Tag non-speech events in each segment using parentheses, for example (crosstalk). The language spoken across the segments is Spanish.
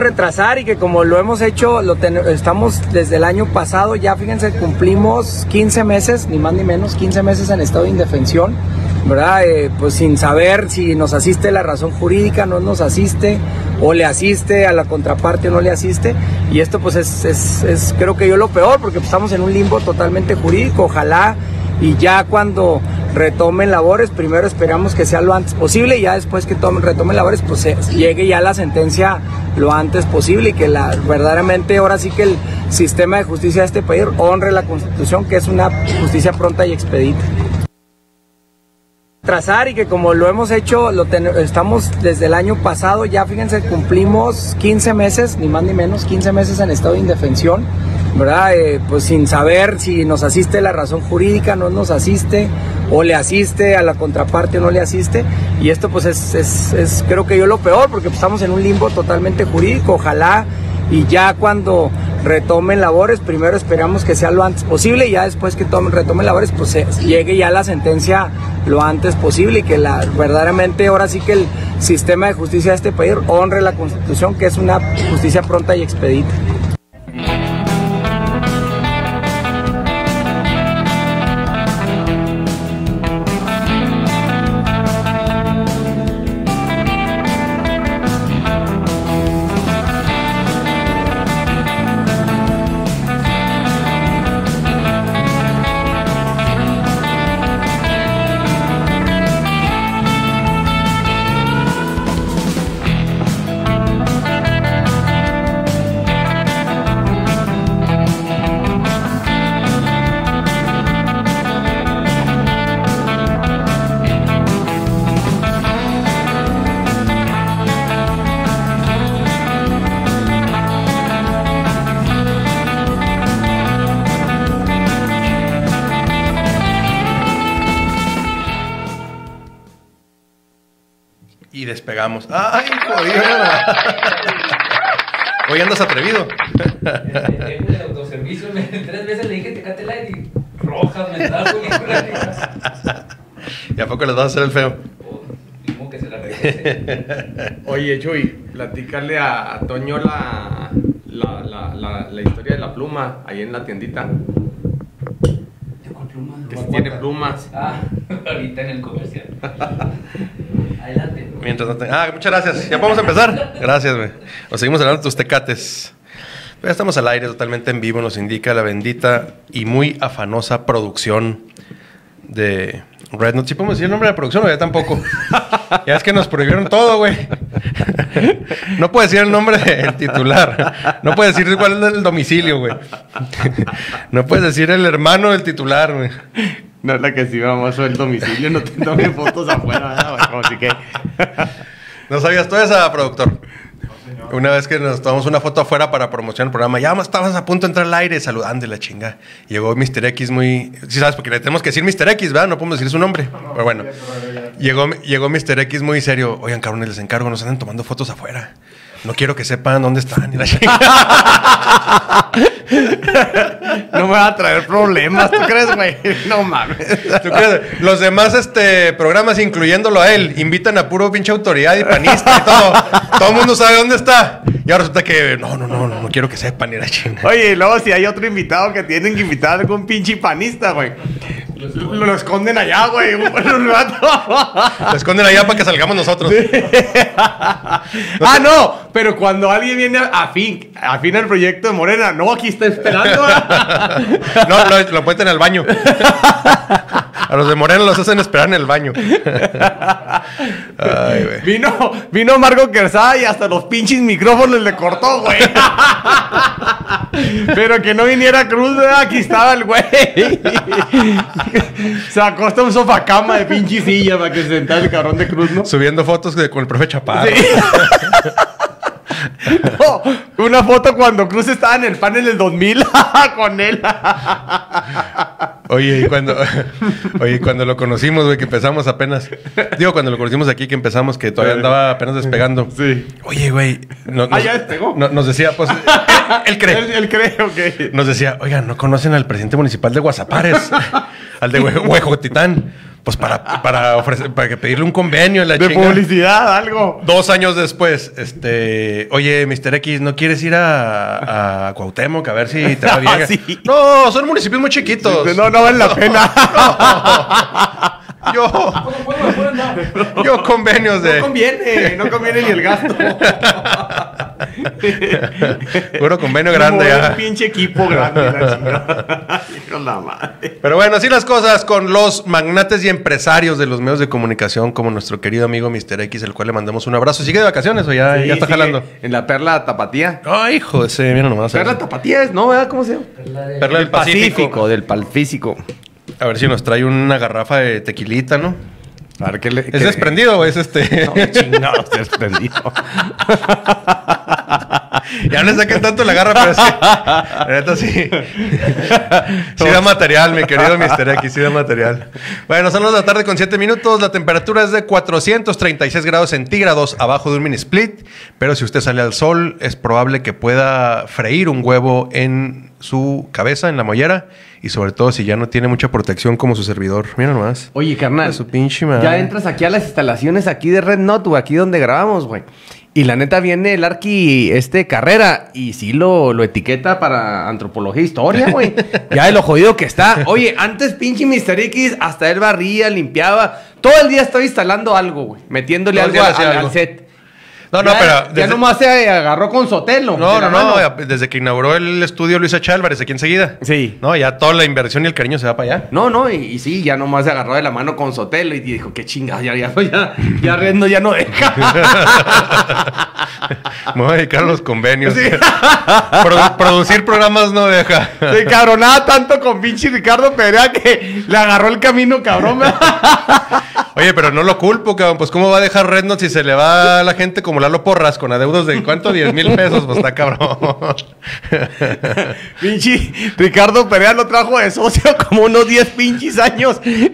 retrasar y que como lo hemos hecho, lo estamos desde el año pasado, ya fíjense, cumplimos 15 meses, ni más ni menos, 15 meses en estado de indefensión, ¿verdad? Eh, pues sin saber si nos asiste la razón jurídica, no nos asiste, o le asiste a la contraparte o no le asiste, y esto pues es, es, es creo que yo lo peor, porque estamos en un limbo totalmente jurídico, ojalá y ya cuando retomen labores, primero esperamos que sea lo antes posible y ya después que tomen, retomen labores, pues llegue ya la sentencia lo antes posible y que la, verdaderamente ahora sí que el sistema de justicia de este país honre la constitución, que es una justicia pronta y expedita. Trazar y que como lo hemos hecho, lo estamos desde el año pasado, ya fíjense, cumplimos 15 meses, ni más ni menos, 15 meses en estado de indefensión, ¿verdad? Eh, pues sin saber si nos asiste la razón jurídica, no nos asiste, o le asiste a la contraparte o no le asiste, y esto pues es, es, es creo que yo lo peor, porque estamos en un limbo totalmente jurídico, ojalá y ya cuando retomen labores, primero esperamos que sea lo antes posible y ya después que tomen, retomen labores, pues llegue ya la sentencia lo antes posible y que la, verdaderamente ahora sí que el sistema de justicia de este país honre la constitución, que es una justicia pronta y expedita. Andas atrevido. El autoservicio, tres veces le dije te el aire y rojas me da ¿Y a poco les vas a hacer el feo? que se la Oye, Chuy, platícale a, Toño la, la, la, la, historia de la pluma ahí en la tiendita. Tengo plumas. Que tiene plumas. Ah, ahorita en el comercial. Ah, muchas gracias. ¿Ya podemos empezar? Gracias, güey. O seguimos hablando de tus tecates. Ya estamos al aire, totalmente en vivo, nos indica la bendita y muy afanosa producción de Red Note. ¿Sí podemos decir el nombre de la producción o ya tampoco? (laughs) ya es que nos prohibieron todo, güey. no puede decir el nombre del titular. No puede decir cuál es el domicilio, güey. no puedes decir el hermano del titular, güey. No es la que sí vamos a el domicilio, no te tomen fotos afuera, como si que. ¿No sabías todo esa, productor? Una vez que nos tomamos una foto afuera para promocionar el programa, ya estabas a punto de entrar al aire saludando la chinga. Llegó Mr. X muy. Sí, sabes, porque le tenemos que decir Mr. X, ¿verdad? No podemos decir su nombre. Pero bueno, llegó, llegó Mr. X muy serio. Oigan, cabrones, les encargo, nos andan tomando fotos afuera. No quiero que sepan dónde están. (laughs) no me va a traer problemas, ¿tú crees, güey? No mames. ¿Tú crees? Los demás este, programas, incluyéndolo a él, invitan a puro pinche autoridad y panista y todo. todo el mundo sabe dónde está. Y ahora resulta que no, no, no, no, quiero que sepan ni la chingada. Oye, y luego si hay otro invitado que tienen que invitar a algún pinche panista, güey. Lo, esconden allá, güey. Un Lo esconden allá para que salgamos nosotros. ah, no. Pero cuando alguien viene a fin, a fin el proyecto de Morena, no, aquí está esperando. (laughs) no, lo, lo en el baño. (laughs) A los de Morena los hacen esperar en el baño. (laughs) Ay, vino, vino Marco Kersá y hasta los pinches micrófonos le cortó, güey. (laughs) Pero que no viniera Cruz, aquí estaba el güey. (laughs) Se acostó un sofá cama de pinche silla para que se sentara el cabrón de Cruz, ¿no? Subiendo fotos con el profe Chaparro. (laughs) una foto cuando Cruz estaba en el panel del 2000 con él. Oye, y cuando, (laughs) oye, cuando lo conocimos, güey, que empezamos apenas. Digo, cuando lo conocimos aquí, que empezamos, que todavía andaba apenas despegando. Sí. Oye, güey. ah, ya despegó. nos decía, pues. (laughs) Él, cree. Él, cree, ok. Nos decía, oigan, ¿no conocen al presidente municipal de Guasapares? al de Huejo Titán. Pues para, para ofrecer, para que pedirle un convenio en la De chinga. publicidad, algo. Dos años después, este, oye, Mr. X, ¿no quieres ir a, a Cuauhtémoc a ver si te va (laughs) bien? Sí. No, son municipios muy chiquitos. No, no vale la (laughs) pena. Yo, ¿Cómo puedo? ¿Puedo andar? yo convenios de. No conviene, no conviene ni el gasto. (laughs) (laughs) Puro convenio grande Como ya. Un pinche equipo grande. La (laughs) la madre. Pero bueno, así las cosas con los magnates y empresarios de los medios de comunicación, como nuestro querido amigo Mr. X, el cual le mandamos un abrazo. ¿Sigue de vacaciones o ya, Sí, ya está sigue jalando? En la perla tapatía. Ay, hijo de ese, mira nomás. Perla tapatía es, ¿no? ¿Verdad? ¿Cómo se llama? La de- Perla del Pacífico. del Pacífico. A ver si nos trae una garrafa de tequilita, ¿no? A ver qué le. ¿Es desprendido o es este? No, chingados, (laughs) desprendido. (laughs) (laughs) ya no le saquen tanto la garra, pero sí. Sí. Sí da material, mi querido Mr. X, sí da material. Bueno, son las de la tarde con 7 minutos. La temperatura es de 436 grados centígrados abajo de un mini split. Pero si usted sale al sol, es probable que pueda freír un huevo en su cabeza, en la mollera. Y sobre todo si ya no tiene mucha protección como su servidor. Mira nomás. Oye, carnal. De su pinche madre. Ya entras aquí a las instalaciones aquí de Red Note, güey, aquí donde grabamos, güey. Y la neta viene el Arqui, este, carrera, y sí lo, lo etiqueta para antropología e historia, güey. (laughs) ya de lo jodido que está. Oye, antes pinche Mr. X, hasta él barría, limpiaba. Todo el día estoy instalando algo, güey. Metiéndole algo, día al, algo. set. No, no, Ya- pero Ya desde- nomás se agarró con Sotelo. No, no, no. mano. ya Desde que inauguró el estudio Luis H. Álvarez aquí enseguida. Sí. No, ya toda la inversión y el cariño se va para allá. No, no, y, y sí, ya nomás se agarró de la mano con Sotelo y dijo, qué chingada, ya, ya, ya, ya Note ya no deja. (laughs) Me voy a dedicar a los convenios. (laughs) Produ- producir programas no deja. (laughs) Se cabronaba tanto con pinche Ricardo Perea que le agarró el camino, cabrón. Oye, pero no lo culpo, cabrón. Pues, ¿cómo va a dejar Red si se le va a la gente como Lalo Porras con adeudos de cuánto? 10 mil pesos. Pues está cabrón. (laughs) pinche Ricardo Perea lo trajo de socio como unos 10 pinches años y,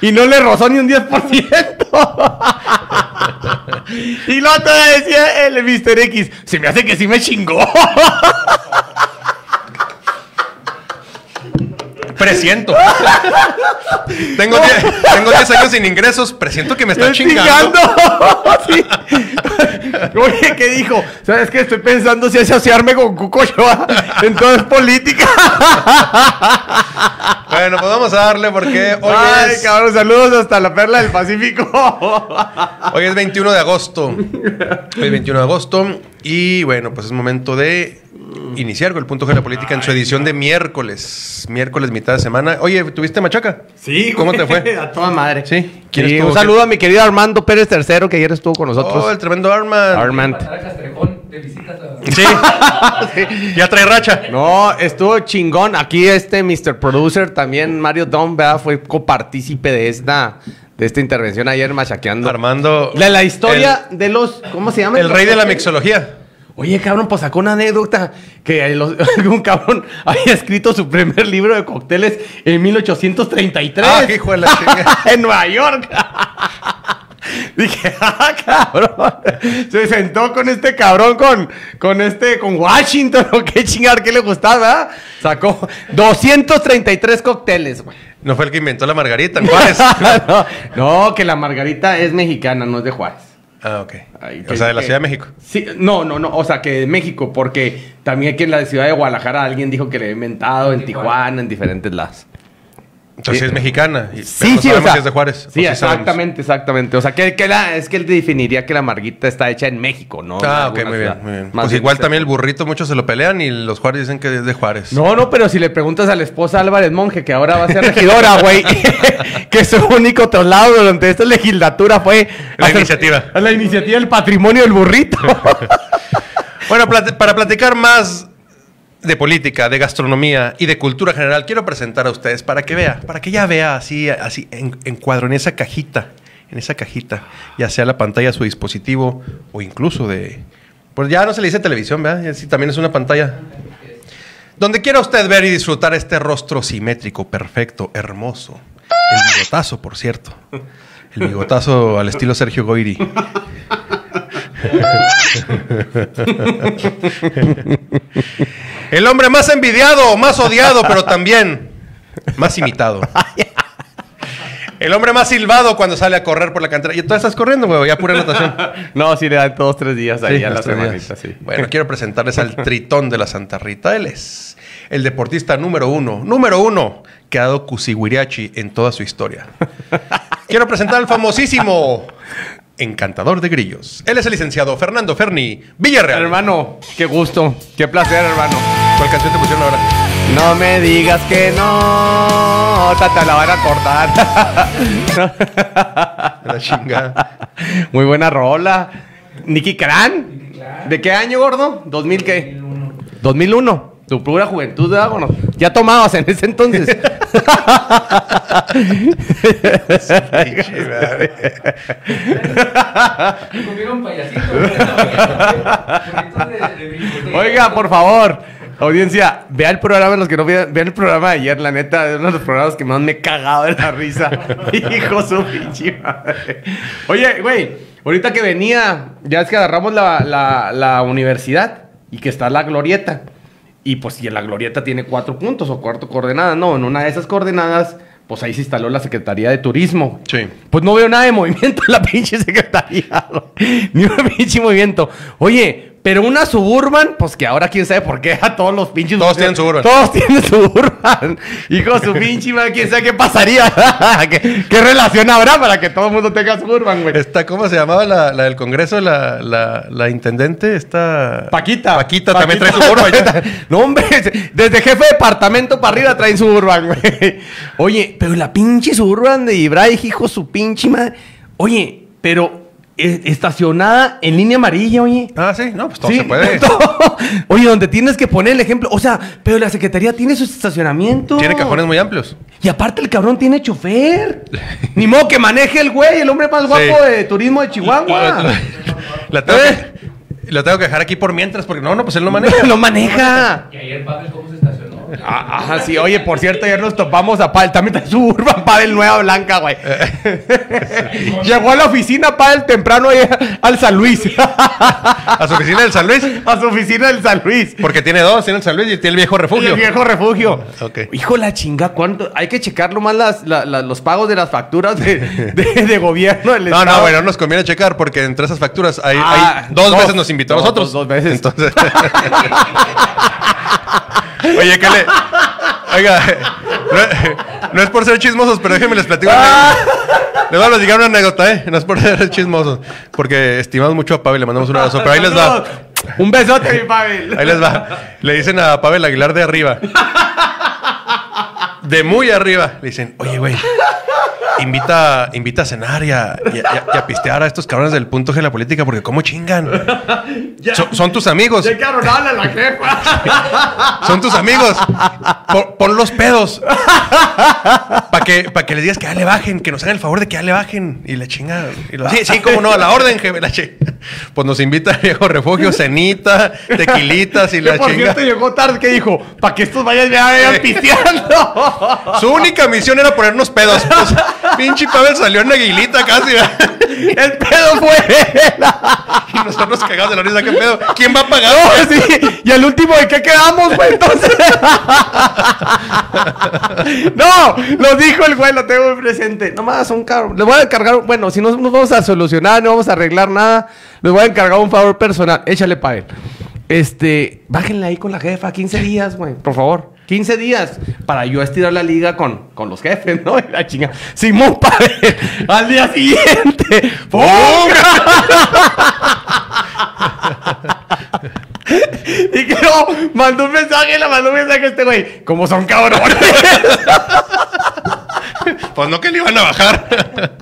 y no le rozó ni un 10%. (laughs) y luego todavía decía el Mr. X, se me hace que sí me chingó. (laughs) Presiento. (laughs) tengo 10 tengo 10 años sin ingresos. Presiento que me está chingando. (laughs) Sí. Oye, ¿qué dijo? ¿Sabes qué? Estoy pensando si asociarme con Cuco. Entonces, política. Bueno, pues vamos a darle porque hoy Ay, es... cabrón, saludos hasta la perla del Pacífico. (laughs) Hoy es 21 de agosto. Hoy es 21 de agosto. Y bueno, pues es momento de iniciar con el punto G de la política en su edición de miércoles. Miércoles, mitad de semana. Oye, ¿tuviste machaca? Sí, ¿Cómo te fue? (laughs) A toda madre. Sí. ¿Quién Sí, un saludo a mi querido Armando Pérez III, que ayer estuvo con nosotros. Oh, el tremendo Arman. Armand. Pasar a Castrejón de visitas a... Sí. (laughs) ya trae racha. No, estuvo chingón. Aquí este Mr. Producer, también Mario Don, ¿verdad? fue copartícipe de esta, de esta intervención ayer machaqueando. Armando. La, la historia de los. ¿Cómo se llama? El, rey de la mixología. Oye, cabrón, pues sacó una anécdota que un (laughs) cabrón había escrito su primer libro de cócteles en 1833. Ah, hijo de la (laughs) en Nueva York. Dije, (laughs) ah, cabrón. Se sentó con este cabrón, con, con este, con Washington, (laughs) o qué chingar, qué le gustaba. Sacó 233 cócteles, güey. No fue el que inventó la margarita en Juárez. (laughs) no, no, que la margarita es mexicana, no es de Juárez. ah, ok. Ay, o sea, de la que- Ciudad de México. Sí, no, no, no, o sea, que de México, porque también aquí en la ciudad de Guadalajara alguien dijo que le había inventado, en Tijuana, en diferentes lados. Entonces Sí. es mexicana. y- pero Sí, no sí, o sea. si es de Juárez. Sí, exactamente, exactamente. O sea, que, que la, es que él definiría que la marguita está hecha en México, ¿no? Ah, ok, muy bien, muy bien. Más Pues igual también el burrito, muchos se lo pelean y los Juárez dicen que es de Juárez. No, no, pero si le preguntas a la esposa Álvarez Monje, que ahora va a ser regidora, (laughs) güey, (laughs) que su único traslado durante esta legislatura fue... La hacer- iniciativa. La iniciativa del patrimonio del burrito. (laughs) Bueno, para platicar más de política, de gastronomía y de cultura general, quiero presentar a ustedes para que vea, para que ya vea así, así en, en cuadro, en esa cajita, en esa cajita, ya sea la pantalla su dispositivo o incluso de... Pues ya no se le dice televisión, ¿verdad? Sí, también es una pantalla. Donde quiera usted ver y disfrutar este rostro simétrico, perfecto, hermoso. El bigotazo, por cierto. El bigotazo al estilo Sergio Goiri. El hombre más envidiado, más odiado, pero también más imitado. El hombre más silbado cuando sale a correr por la cantera. Y tú estás corriendo, güey, ya pura natación. No, sí le dan todos tres días ahí Sí, a la semanita, sí. Bueno, quiero presentarles al tritón de la Santa Rita. Él es el deportista número uno, número uno, que ha dado Cusigüiriachi en toda su historia. Quiero presentar al famosísimo encantador de grillos. Él es el licenciado Fernando Ferni Villarreal. Hermano, qué gusto, qué placer, hermano. ¿Cuál canción te pusieron ahora? No me digas que no, ta, te la van a cortar. (laughs) La chingada. Muy buena rola. Nicky Cran. ¿De qué año, gordo? ¿2000 qué? 2001. Tu pura juventud, ¿verdad? Bueno, ya tomabas en ese entonces. (laughs) De- de. Oiga, por favor, audiencia, vea el programa, los que no vean, vean el programa de ayer, la neta, es uno de los programas que más me he cagado de la risa. (laughs) Hijo su pinche madre. Oye, güey, ahorita que venía, ya es que agarramos la, la- la universidad y que está la glorieta. Y pues si la glorieta tiene cuatro puntos o cuatro coordenadas, no, en una de esas coordenadas, pues ahí se instaló la Secretaría de Turismo. Sí. Pues no veo nada de movimiento en la (laughs) pinche secretaría. Ni un pinche movimiento. Oye, pero una suburban, pues que ahora quién sabe por qué a todos los pinches. Todos tienen Suburban. Todos tienen suburban. Hijo de su (laughs) pinche madre, quién sabe qué pasaría. (laughs) ¿Qué, qué relación habrá para que todo el mundo tenga suburban, güey? Esta, ¿Cómo se llamaba la, la del Congreso? La, la, la intendente, esta... Paquita. Paquita, también trae. Suburban. (laughs) No, hombre, desde jefe de departamento para arriba traen suburban, güey. Oye, pero la pinche suburban de Ibrahim, hijo de su pinche madre. Oye, pero estacionada en línea amarilla, oye. Ah, sí, no, pues todo Sí, se puede. (laughs) Oye, donde tienes que poner el ejemplo. O sea, pero la secretaría tiene su estacionamiento. Tiene cajones muy amplios. Y aparte el cabrón tiene chofer. (laughs) Ni modo que maneje el güey, el hombre más guapo Sí. de turismo de Chihuahua. La tengo, ¿Eh? que, la tengo que dejar aquí por mientras, porque no, no, pues él no (laughs) maneja. no maneja. Y ayer Pavel, ¿cómo se estacionó? Ah, Ajá, sí. Oye, por cierto, ayer nos topamos a Pavel. También está su Urban Pavel nueva blanca, güey. (laughs) Llegó a la oficina Pavel temprano ahí al San Luis. A su oficina del San Luis. a su oficina del San Luis. Porque tiene dos, tiene el San Luis y tiene el viejo refugio. El viejo refugio. Ok. Hijo de la chinga, ¿cuánto? Hay que checarlo más las, la- la- los pagos de las facturas de, de- de gobierno del No, estado. no, bueno, no nos conviene checar porque entre esas facturas hay, Ah, hay- dos, dos. veces nos invitó a nosotros. dos, dos veces. Entonces. (laughs) (laughs) (laughs) Oye, ¿qué le.? Oiga, no, no es por ser chismosos, pero déjenme les platico. anécdota. Les voy a platicar una anécdota, ¿eh? No es por ser chismosos. Porque estimamos mucho a Pavel, le mandamos un abrazo. Pero ahí les va. Un besote, mi Pavel. Ahí les va. Le dicen a Pavel Aguilar de arriba. De muy arriba. Le dicen, oye, güey. Invita, invita a cenar y a, y a- y a pistear a estos cabrones del punto G de la política porque cómo chingan. (laughs) So- son tus amigos. Ya a la jefa. (laughs) Son tus amigos. Pon, pon los pedos. Para que, pa' que les digas que ya le bajen, que nos hagan el favor de que ya le bajen. Y la chingada. Y lo, sí, sí, cómo no, a la orden, jefe. La chi- Pues nos invita al viejo refugio, cenita, tequilitas y la por chingada. cierto llegó tarde que dijo, para que estos vayan ya vayan pisteando. Su única misión era ponernos pedos. Pues, (laughs) pinche Pavel salió en aguilita casi. El pedo fue él. Y nosotros cagados de la risa, ¿qué pedo? ¿Quién va a pagar? No, sí. Y el último, ¿de qué quedamos, güey? Entonces. no, lo dijo el güey, lo tengo muy presente. Nomás un carro. Le voy a encargar, bueno, si no nos vamos a solucionar, no vamos a arreglar nada, les voy a encargar un favor personal. Échale para él. Este, bájenle ahí con la jefa, 15 días, güey, por favor. 15 días para yo estirar la liga con, con los jefes, ¿no? (laughs) Y la chinga. Simón Pavel, al día siguiente. Y que (laughs) no, mandó un mensaje, le mandó un mensaje a este güey. Como son cabrones. (laughs) Pues no que le iban a bajar.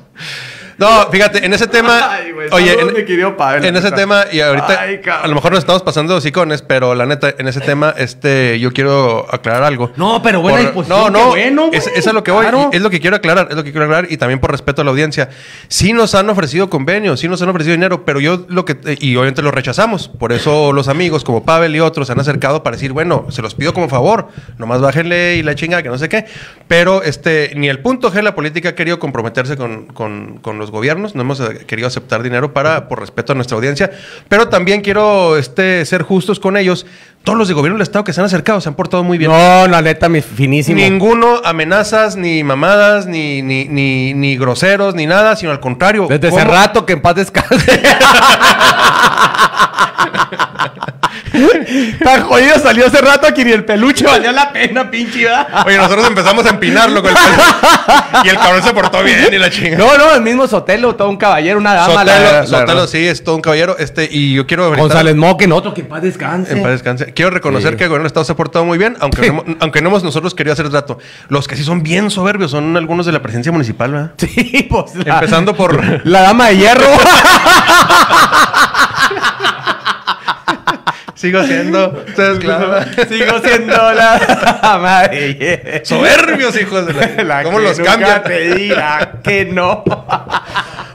No, fíjate, en ese tema. Oye, mi en, querido Pavel. en ese tema, y ahorita Ay, a lo mejor nos estamos pasando de hocicones, pero la neta, en ese tema, este, yo quiero aclarar algo. No, pero buena disposición, No, no, bueno, es, es a lo que voy. Claro. Es lo que quiero aclarar, es lo que quiero aclarar, y también por respeto a la audiencia. Sí nos han ofrecido convenios, sí nos han ofrecido dinero, pero yo lo que. Y obviamente lo rechazamos. Por eso los amigos, como Pavel y otros, se han acercado para decir, bueno, se los pido como favor, nomás bájenle y la chinga, que no sé qué. Pero este, ni el punto G de la política ha querido comprometerse con, con, con los los gobiernos, no hemos eh, querido aceptar dinero para, por respeto a nuestra audiencia, pero también quiero este, ser justos con ellos. Todos los de gobierno del Estado que se han acercado se han portado muy bien. No, la neta, mi finísimo. Ninguno amenazas, ni mamadas, ni, ni, ni, ni groseros, ni nada, sino al contrario. Desde ¿cómo- rato que en paz descanse. (laughs) Tan jodido salió hace rato que ni el peluche valió la pena, pinche. ¿verdad? Oye, nosotros empezamos a empinarlo con el pelo. Y el cabrón se portó bien y la chingada. No, no, el mismo Sotelo, todo un caballero, una dama. la- Sotelo, la- Sotelo la- sí, es todo un caballero. Este, y yo quiero González Moquen, otro que en paz descanse. En paz descanse. Quiero reconocer Sí. que el gobierno del Estado se ha portado muy bien, aunque, no, hemos- aunque no hemos nosotros querido hacer trato. Los que sí son bien soberbios son algunos de la presidencia municipal, ¿verdad? Sí, pues. Empezando por. La dama de hierro. (laughs) Sigo siendo. Sigo siendo la hierro. Soberbios, hijos de la. (laughs) La ¿Cómo que los nunca cambian? te dirá que no.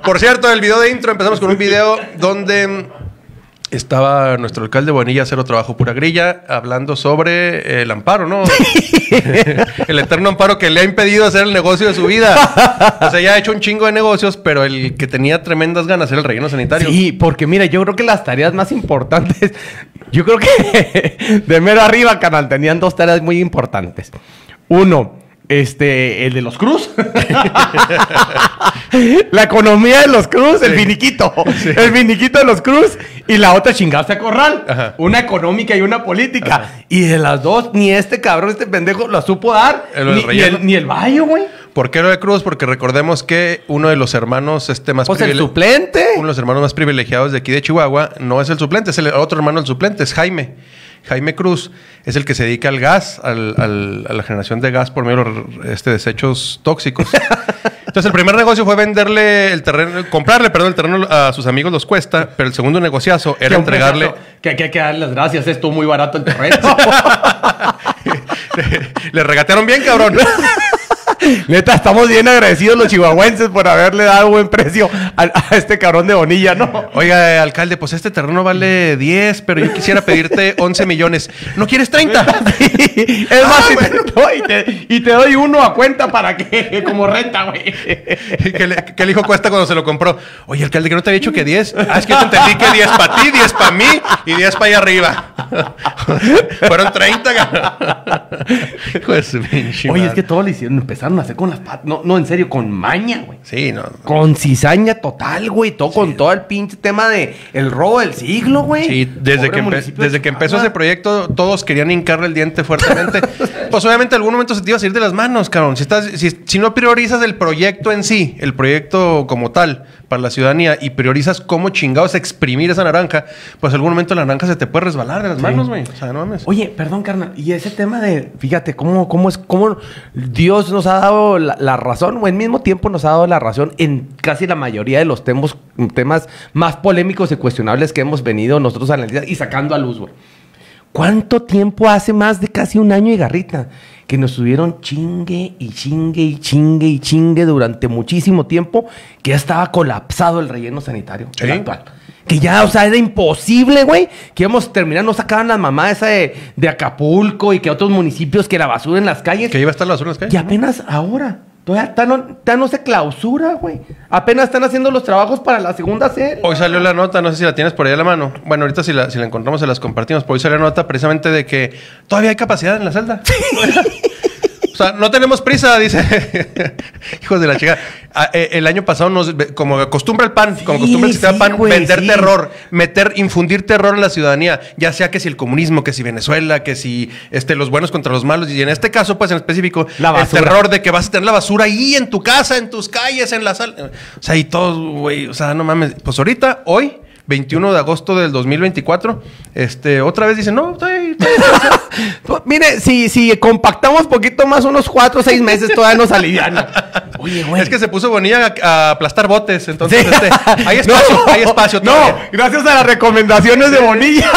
Por cierto, el video de intro empezamos con un video donde estaba nuestro alcalde Bonilla Cero Trabajo Pura Grilla hablando sobre el amparo, ¿no? (laughs) el eterno amparo que le ha impedido hacer el negocio de su vida. O sea, ya ha hecho un chingo de negocios, pero el que tenía tremendas ganas era el relleno sanitario. Sí, porque mira, yo creo que las tareas más importantes, yo creo que (laughs) de mero arriba, canal, tenían dos tareas muy importantes. Uno, este, el de los Cruz. (laughs) la economía de los Cruz, el Sí. finiquito. (laughs) El finiquito de los Cruz. Y la otra chingarse a corral. Ajá. Una económica y una política. Y de las dos, ni este cabrón, este pendejo, la supo dar. El Ni, el, ni el Bayo, güey. ¿Por qué lo de Cruz? Porque recordemos que uno de los hermanos este, más Pues el suplente. uno de los hermanos más privilegiados de aquí de Chihuahua no es el suplente, es el otro hermano del suplente, es Jaime. Jaime Cruz es el que se dedica al gas, al- al- a la generación de gas por medio de los este, desechos tóxicos. (laughs) Entonces, el primer negocio fue venderle el terreno, comprarle, perdón, el terreno a sus amigos los cuesta, pero el segundo negociazo era Que entregarle. gato, Que hay que darle las gracias, estuvo muy barato el terreno. (laughs) Le regatearon bien, cabrón. (laughs) Neta, estamos bien agradecidos los chihuahuenses por haberle dado buen precio a, a este cabrón de Bonilla, ¿no? Oiga, eh, alcalde, pues este terreno vale 10, pero yo quisiera pedirte 11 millones. ¿No quieres 30? (laughs) es más, y, te, no, y te- y te doy uno a cuenta para que, como renta, güey. ¿Qué, le- qué el hijo cuesta cuando se lo compró? Oye, alcalde, que no te había dicho que 10. Ah, es que yo te entendí que 10 para ti, 10 para mí y 10 para allá arriba. (laughs) Fueron 30, cabrón. Hijo de su Oye, es que todo lo hicieron, empezaron a hacer con las patas. No, no, en serio, con maña, güey. Sí, no. Con cizaña total, güey. Todo con todo el pinche tema de el robo del siglo, güey. Sí, desde Pobre que, de desde que empezó ese proyecto, todos querían hincarle el diente fuertemente. (laughs) pues obviamente en algún momento se te iba a salir de las manos, cabrón. Si, estás, si, si no priorizas el proyecto en sí, el proyecto como tal, para la ciudadanía, y priorizas cómo chingados exprimir esa naranja, pues en algún momento la naranja se te puede resbalar de las manos, güey. O sea, no mames. Oye, perdón, carnal. Y ese tema de, fíjate, cómo, cómo es, cómo Dios nos ha dado la, la razón, o al mismo tiempo nos ha dado la razón en casi la mayoría de los temas, temas más polémicos y cuestionables que hemos venido nosotros analizando y sacando a luz, güey. ¿Cuánto tiempo hace más de casi un año y garrita? Que nos estuvieron chingue y chingue y chingue y chingue durante muchísimo tiempo que ya estaba colapsado el relleno sanitario el actual. Que ya, o sea, era imposible, güey. Que íbamos a terminar, no sacaban las mamás esa de, de Acapulco y que otros municipios que la basura en las calles. Que iba a estar la basura en las calles. Y apenas ahora, todavía está no, todavía no se clausura, güey. Apenas están haciendo los trabajos para la segunda serie. Hoy salió la nota, no sé si la tienes por ahí a la mano. Bueno, ahorita si la, si la encontramos se las compartimos. Pero hoy salió la nota precisamente de que todavía hay capacidad en la celda. (laughs) o sea, no tenemos prisa, dice. (laughs) Hijos de la chica. Ah, eh, el año pasado nos, como acostumbra el PAN, como acostumbra el sistema sí, PAN, vender sí. terror, meter, infundir terror en la ciudadanía. Ya sea que si el comunismo, que si Venezuela, que si este, los buenos contra los malos. Y en este caso, pues en específico, La el terror de que vas a tener la basura ahí en tu casa, en tus calles, en la sala. O sea, y todos, güey, o sea, no mames. Pues ahorita, hoy, 21 de agosto del 2024, este, otra vez dicen, no, estoy, estoy- Mire, si, si compactamos poquito más, unos cuatro o seis meses, todavía nos aliviana. Oye, güey. es que se puso Bonilla a, a aplastar botes, entonces, Sí. este, hay (laughs) espacio, No, hay espacio No, gracias a las recomendaciones de Bonilla.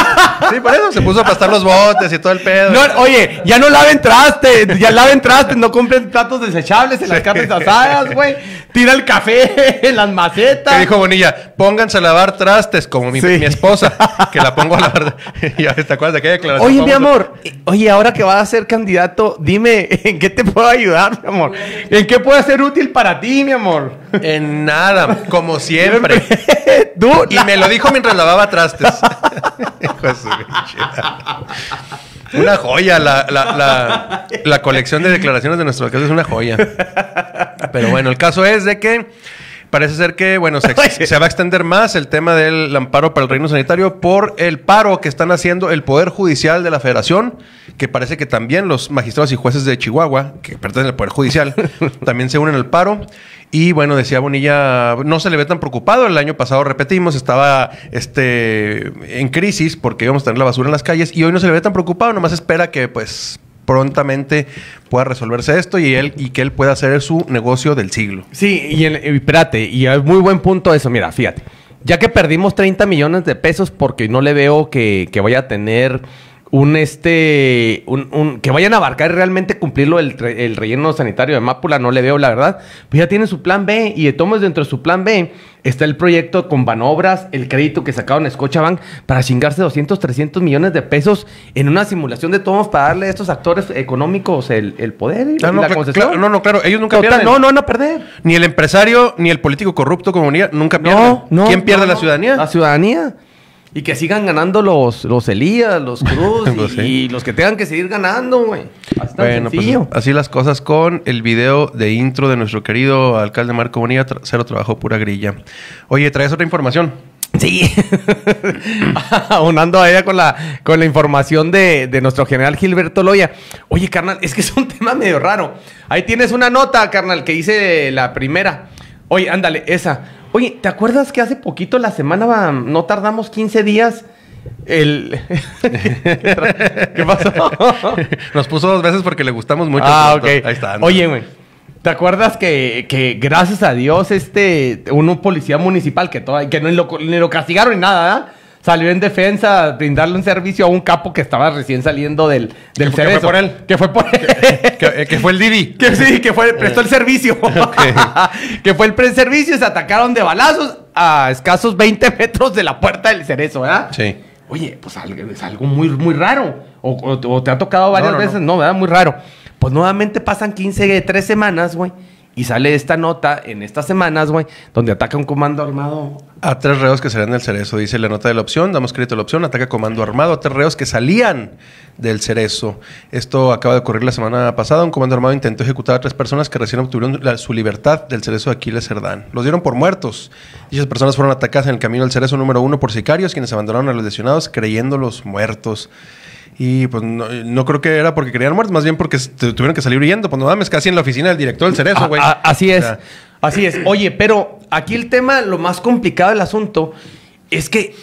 Sí, por eso se puso a aplastar los botes y todo el pedo. No, oye, ya no laven traste, ya laven traste, no compren platos desechables en las carnes asadas, güey. Tira el café en las macetas. Que dijo Bonilla, pónganse a lavar trastes como mi, Sí. mi esposa, (laughs) que la pongo a lavar. (laughs) ya, ¿te acuerdas de aquella declaración? Oye, mi amor, oye, ahora que vas a ser candidato, dime, ¿en qué te puedo ayudar, mi amor? ¿En qué puede ser útil para ti, mi amor. En nada, como siempre. (laughs) Y me lo dijo mientras lavaba trastes. (laughs) Una joya, la, la- la- la colección de declaraciones de nuestro alcalde es una joya. Pero bueno, el caso es de que parece ser que, bueno, (laughs) se, va a extender más el tema del amparo para el reino sanitario por el paro que están haciendo el Poder Judicial de la Federación, que parece que también los magistrados y jueces de Chihuahua, que pertenecen al Poder Judicial, (laughs) también se unen al paro. Y bueno, decía Bonilla, no se le ve tan preocupado. El año pasado, repetimos, estaba este, en crisis porque íbamos a tener la basura en las calles y hoy no se le ve tan preocupado, nomás espera que pues prontamente pueda resolverse esto y él y que él pueda hacer su negocio del siglo. Sí, y, el- y espérate, y es muy buen punto eso. Mira, fíjate. Ya que perdimos 30 millones de pesos porque no le veo que, que vaya a tener un este. Un, un- que vayan a abarcar y realmente cumplirlo el, el relleno sanitario de Mápula, no le veo, la verdad. Pues ya tiene su plan B y de todos dentro de su plan B está el proyecto con Banobras, el crédito que sacaron Scotiabank para chingarse 200, 300 millones de pesos en una simulación de todos para darle a estos actores económicos el, el poder y Ah, no, la concesión. claro, no, no, claro, ellos nunca Total, pierden. no, no van a perder. Ni el empresario ni el político corrupto como nunca pierde. No, no. ¿Quién pierde la ciudadanía? La ciudadanía. Y que sigan ganando los, los Elías, los (laughs) Cruz Pues y, sí. y los que tengan que seguir ganando, güey. Bueno, pues sencillo. así las cosas con el video de intro de nuestro querido alcalde Marco Bonilla, tra- cero trabajo, pura grilla. Oye, ¿traes otra información? Sí. (laughs) Aunando a ella con la, con la información de, de nuestro general Gilberto Loya. Oye, carnal, es que es un (laughs) tema medio raro. Ahí tienes una nota, carnal, que hice la primera. Oye, ándale, esa. Oye, ¿te acuerdas que hace poquito, la semana, va- no tardamos 15 días? El... (laughs) (laughs) ¿Qué pasó? Nos puso dos veces porque le gustamos mucho. Ah, ok. Ahí está. anda. Oye, güey. ¿Te acuerdas que, que gracias a Dios este un policía municipal que, toda- que no lo, ni lo castigaron ni nada, ¿verdad? Salió en defensa a brindarle un servicio a un capo que estaba recién saliendo del, del Que fue- que cerezo. fue por él. Que fue por él. que, eh, que fue el Didi. (laughs) Que sí, que fue, prestó el servicio. (laughs) (laughs) que fue el pre-servicio y se atacaron de balazos a escasos 20 metros de la puerta del cerezo, ¿verdad? Sí. Oye, pues es algo muy, muy raro. O, o- o te ha tocado varias No, no, veces, no. ¿verdad? Muy raro. Pues nuevamente pasan 15, 3 semanas, güey. Y sale esta nota en estas semanas, güey, donde ataca un comando armado. A tres reos que salían del cerezo, dice la nota de la opción, damos crédito a la opción, ataca comando armado a tres reos que salían del cerezo. Esto acaba de ocurrir la semana pasada, un comando armado intentó ejecutar a tres personas que recién obtuvieron su libertad del cerezo de Aquiles Cerdán. Los dieron por muertos. Dichas personas fueron atacadas en el camino del cerezo número uno por sicarios, quienes abandonaron a los lesionados creyéndolos muertos. Y pues no, no creo que era porque creían muertos, más bien porque tuvieron que salir huyendo. Pues no mames, casi en la oficina del director del cerezo, güey. A- a- así es. O sea, Así es. Oye, pero aquí el tema, lo más complicado del asunto, es que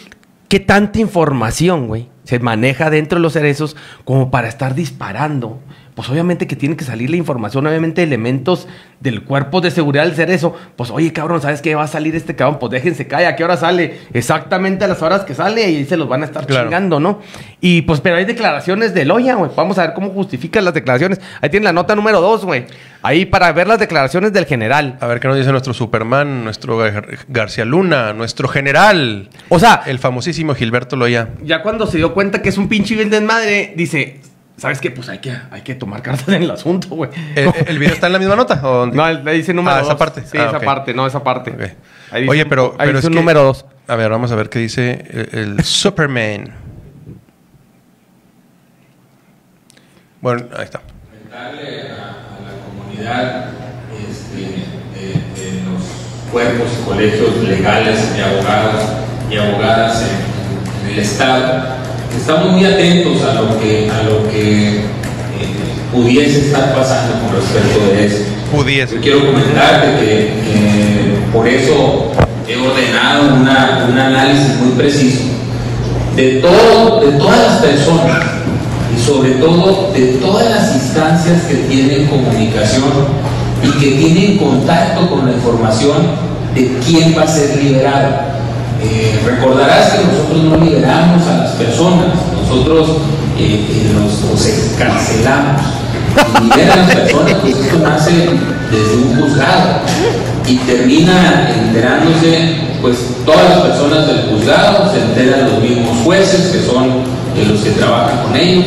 qué tanta información, güey, se maneja dentro de los cerezos como para estar disparando. Pues obviamente que tiene que salir la información, obviamente elementos del cuerpo de seguridad del cerezo. Pues oye, cabrón, ¿sabes qué va a salir este cabrón? Pues déjense caer, ¿a qué hora sale? Exactamente a las horas que sale y ahí se los van a estar Claro. chingando, ¿no? Y pues, pero hay declaraciones de Loya, güey. Vamos a ver cómo justifican las declaraciones. Ahí tiene la nota número dos, güey. Ahí para ver las declaraciones del general. A ver qué nos dice nuestro Superman, nuestro Gar- García Luna, nuestro general, O sea, el famosísimo Gilberto Loya. ya cuando se dio cuenta que es un pinche bien desmadre, dice, ¿sabes qué? Pues hay que, hay que tomar cartas (laughs) en el asunto, güey. ¿El, el video está en la misma nota? ¿o dónde? No, le dice número Ah, dos. esa parte. Sí, Ah, esa ok. parte, no, esa parte. Ok. Ahí dice Oye, un- pero, ahí pero dice es un que- número dos. A ver, vamos a ver qué dice el, el (laughs) Superman. Bueno, ahí está. comentarle a, a la comunidad este, de, de los cuerpos y colegios legales de abogados y abogadas en, en el Estado. Estamos muy atentos a lo que, a lo que eh, pudiese estar pasando con respecto de eso. Pudiese. Yo quiero comentarte que, por eso he ordenado una- un análisis muy preciso de, todo, de todas las personas y sobre todo de todas las instancias que tienen comunicación y que tienen contacto con la información de quién va a ser liberado. Eh, recordarás que nosotros no liberamos a las personas, nosotros eh, eh, los, los excarcelamos. Y liberan a las personas, pues esto nace desde un juzgado y termina enterándose, pues todas las personas del juzgado, se enteran los mismos jueces que son eh, los que trabajan con ellos,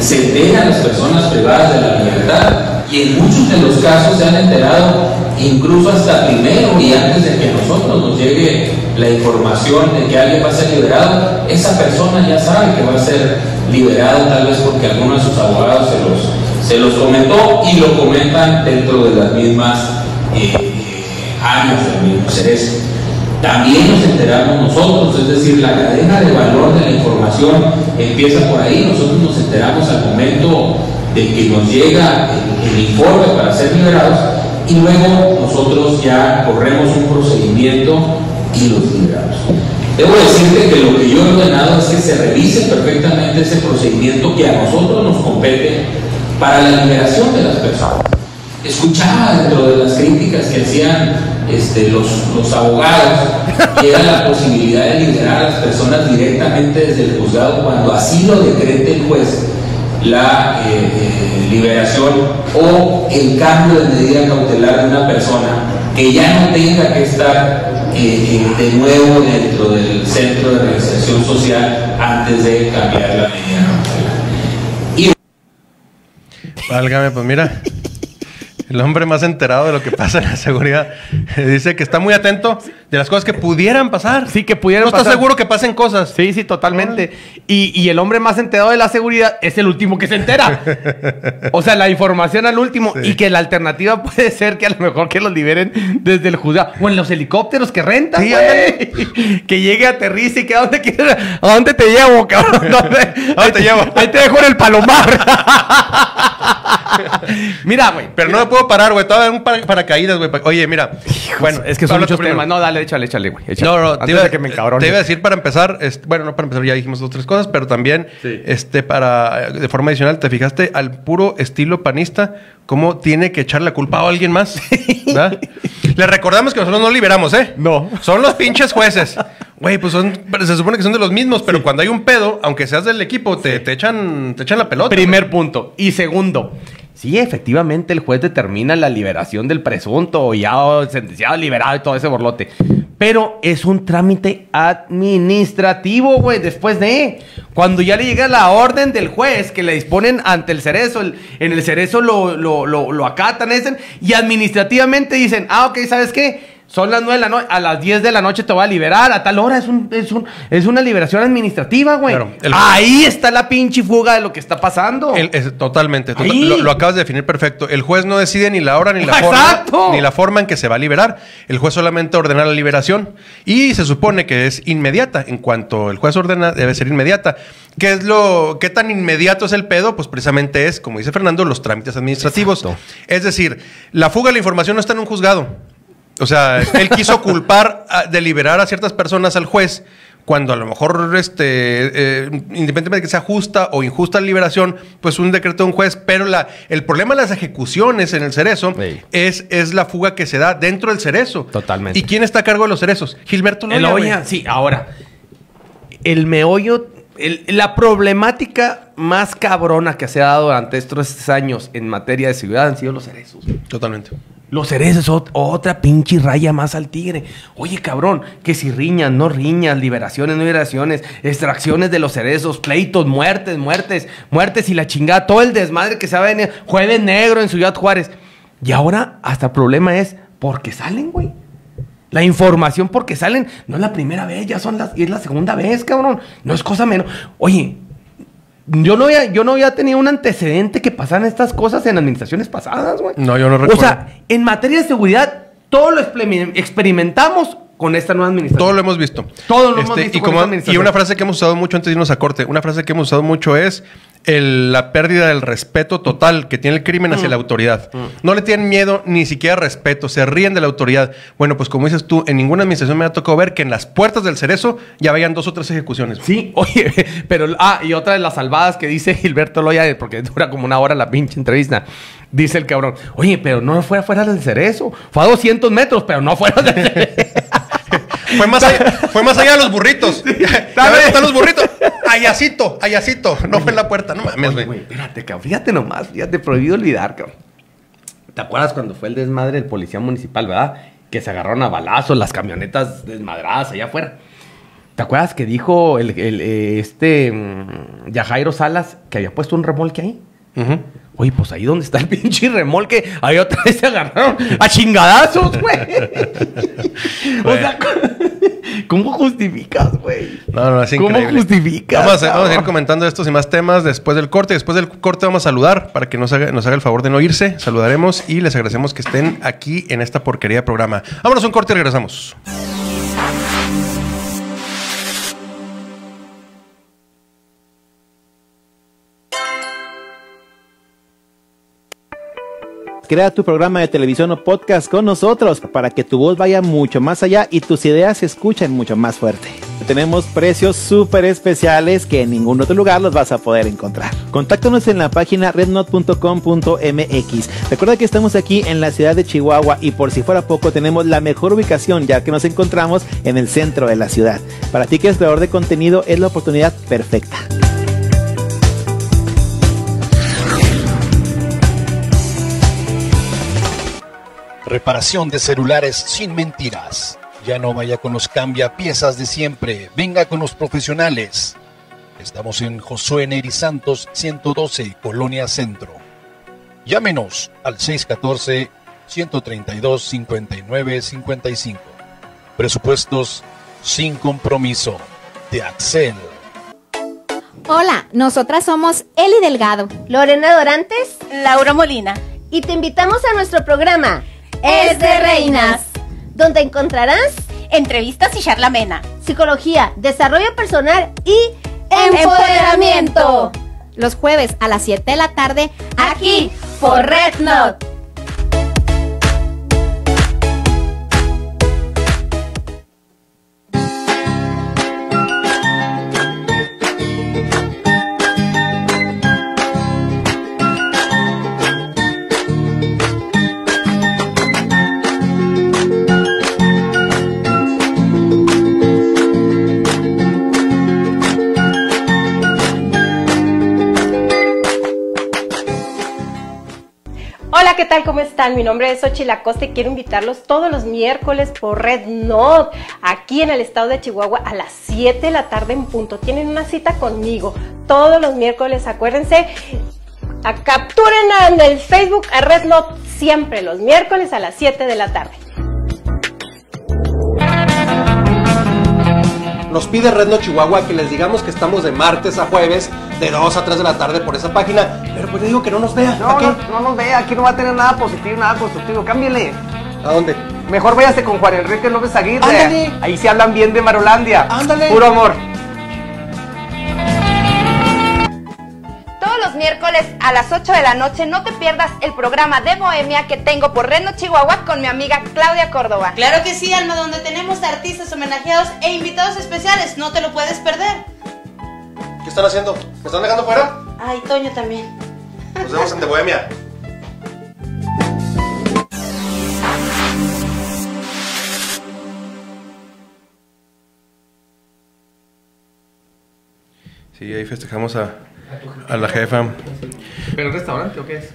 se enteran las personas privadas de la libertad y en muchos de los casos se han enterado incluso hasta primero y antes de que nosotros nos llegue la información de que alguien va a ser liberado, esa persona ya sabe que va a ser liberado tal vez porque alguno de sus abogados se los, se los comentó y lo comentan dentro de las mismas eh, eh, áreas del. También nos enteramos nosotros, es decir, la cadena de valor de la información empieza por ahí, nosotros nos enteramos al momento de que nos llega el informe para ser liberados y luego nosotros ya corremos un procedimiento y los liberamos. Debo decirte que lo que yo he ordenado es que se revise perfectamente ese procedimiento que a nosotros nos compete para la liberación de las personas. Escuchaba dentro de las críticas que hacían este, los, los abogados que era la posibilidad de liberar a las personas directamente desde el juzgado cuando así lo decrete el juez la eh, eh, liberación o el cambio de medida cautelar de una persona que ya no tenga que estar eh, de nuevo dentro del centro de reinserción social antes de cambiar la medida cautelar. Y Válgame, pues mira. El hombre más enterado de lo que pasa en la seguridad (laughs) dice que está muy atento de las cosas que pudieran pasar. Sí, que pudieran No está pasar. seguro que pasen cosas. Sí, sí, totalmente. Y, y el hombre más enterado de la seguridad es el último que se entera. (laughs) o sea, la información al último. Sí. Y que la alternativa puede ser que a lo mejor que los liberen desde el juzgado. O en los helicópteros que rentan. Sí, (laughs) que llegue, aterrice y que a dónde quieres. ¿A dónde te llevo, (laughs) cabrón? ¿Dónde, ¿A dónde te llevo? Ahí te dejo en el palomar. Mira, güey. Pero no me puedo parar, güey. Todavía un para- paracaídas, güey. Oye, mira. Bueno, es que son muchos temas. No, dale, échale, échale, güey. échale. No, no, Antes te iba, de que me encabrone. te iba a decir para empezar, este, bueno, no para empezar, ya dijimos dos tres cosas, pero también, Sí. este, para, de forma adicional, ¿te fijaste al puro estilo panista cómo tiene que echar la culpa a alguien más? ¿verdad? Le recordamos que nosotros no liberamos, ¿eh? No. Son los pinches jueces. Güey, pues son, se supone que son de los mismos, pero cuando hay un pedo, aunque seas del equipo, te, te echan, te echan la pelota. Primer punto. Y segundo, sí, efectivamente el juez determina la liberación del presunto, ya sentenciado, liberado y todo ese borlote. Pero es un trámite administrativo, güey, después de... Cuando ya le llega la orden del juez que le disponen ante el cerezo, en el cerezo lo, lo, lo, lo acatan, ese, y administrativamente dicen, ah, ok, ¿sabes qué? Son las 9 de la noche, a las 10 de la noche te voy a liberar, a tal hora es, un, es, un, es una liberación administrativa, güey. Claro, el- Ahí está la pinche fuga de lo que está pasando. El- es- totalmente. lo, lo acabas de definir perfecto. El juez no decide ni la hora ni la ¡Exacto! forma ni la forma en que se va a liberar. El juez solamente ordena la liberación y se supone que es inmediata. En cuanto el juez ordena, debe ser inmediata. ¿Qué es lo qué tan inmediato es el pedo? Pues precisamente es, como dice Fernando, los trámites administrativos. Exacto. Es decir, la fuga de la información no está en un juzgado. O sea, él quiso culpar a- de liberar a ciertas personas al juez cuando a lo mejor, este, eh, independientemente de que sea justa o injusta la liberación, pues un decreto de un juez, pero la, el problema de las ejecuciones en el cerezo Sí. es, es la fuga que se da dentro del cerezo. Totalmente. ¿Y quién está a cargo de los cerezos? Gilberto Loya. El olla, sí, ahora. El meollo, el- la problemática más cabrona que se ha dado durante estos años en materia de seguridad han sido los cerezos. Totalmente. Los cerezos, ot- otra pinche raya más al tigre. Oye, cabrón, que si riñas, no riñas, liberaciones, no liberaciones, extracciones de los cerezos, pleitos, muertes, muertes, muertes y la chingada, todo el desmadre que se va a venir, jueves negro en Ciudad Juárez. Y ahora hasta el problema es, ¿por qué salen, güey? La información porque salen, no es la primera vez, ya son las, es la segunda vez, cabrón. No es cosa menos. Oye, yo no había, yo no había tenido un antecedente que pasaran estas cosas en administraciones pasadas, güey. No, yo no O recuerdo. sea, en materia de seguridad, todo lo experim- experimentamos con esta nueva administración. Todo lo hemos visto. Este, Todo lo hemos visto Y, con como- esta administración. y una frase que hemos usado mucho antes de irnos a corte, una frase que hemos usado mucho es el- la pérdida del respeto total que tiene el crimen Mm. hacia la autoridad. No le tienen miedo ni siquiera respeto, se ríen de la autoridad. Bueno, pues como dices tú, en ninguna administración me ha tocado ver que en las puertas del cerezo ya vayan dos o tres ejecuciones. Sí, (laughs) oye, pero ah, y otra de las salvadas que dice (laughs) Gilberto Loya, porque dura como una hora la pinche entrevista. Dice el cabrón, oye, pero no fue afuera del cerezo. Fue a 200 metros, pero no fuera del (laughs) cerezo. Fue más allá, fue más allá de los burritos. (laughs) ¿sabes? ves, están los burritos. Ayacito, ayacito. No fue en la puerta, no mames, güey. espérate, cabrón. Fíjate nomás, fíjate, prohibido olvidar, cabrón. ¿Te acuerdas cuando fue el desmadre del policía municipal, verdad? Que se agarraron a balazos las camionetas desmadradas allá afuera. ¿Te acuerdas que dijo el, el, eh, este mm, Yajairo Salas que había puesto un remolque ahí? Ujú. Oye, pues ahí donde está el (laughs) pinche remolque, ahí otra vez se agarraron a chingadazos, güey. (laughs) o sea, ¿cómo justificas, güey? No, no, es ¿Cómo increíble. justificas, Vamos a, vamos a ir comentando estos y más temas después del corte. Después del corte vamos a saludar para que nos haga, nos haga el favor de no irse. Saludaremos y les agradecemos que estén aquí en esta porquería de programa. Vámonos a un corte y regresamos. Crea tu programa de televisión o podcast con nosotros para que tu voz vaya mucho más allá y tus ideas se escuchen mucho más fuerte. Tenemos precios súper especiales que en ningún otro lugar los vas a poder encontrar. Contáctanos en la página rednot.com.mx. Recuerda que estamos aquí en la ciudad de Chihuahua y por si fuera poco tenemos la mejor ubicación ya que nos encontramos en el centro de la ciudad. Para ti que es creador de contenido es la oportunidad perfecta. Reparación de celulares sin mentiras. Ya no vaya con los cambia piezas de siempre. Venga con los profesionales. Estamos en Josué Neri Santos 112, Colonia Centro. Llámenos al 614 132 59 55. Presupuestos sin compromiso. De Axel. Hola, nosotras somos Eli Delgado. Lorena Dorantes Laura Molina. y te invitamos a nuestro programa Es de Reinas. donde encontrarás Entrevistas y charla amena. psicología, desarrollo personal y Empoderamiento. Los jueves a las 7 de la tarde, aquí por Red Note. Tal? ¿Cómo están? Mi nombre es Xochitl Acosta y quiero invitarlos todos los miércoles por Red Note, aquí en el estado de Chihuahua a las 7 de la tarde en punto. Tienen una cita conmigo todos los miércoles, acuérdense. A capturen en el Facebook a Red Note siempre los miércoles a las 7 de la tarde. Nos pide Redno Chihuahua que les digamos que estamos de martes a jueves, de 2 a 3 de la tarde por esa página. Pero pues le digo que no nos vea. No, no, no nos ve, aquí no va a tener nada positivo, nada constructivo. Cámbiale. ¿A dónde? Mejor váyase con Juan Enrique López Aguirre. Ándale. Ahí se hablan bien de Marolandia. Ándale. Puro amor. Todos los miércoles a las 8 de la noche no te pierdas el programa de Bohemia que tengo por Reno, Chihuahua con mi amiga Claudia Córdoba. Claro que sí, Alma, donde tenemos artistas homenajeados e invitados especiales. No te lo puedes perder. ¿Qué están haciendo? ¿Me están dejando fuera? Ay, Toño también. Nos vemos en De Bohemia. Sí, ahí festejamos a, a la jefa. ¿Pero es restaurante o qué es?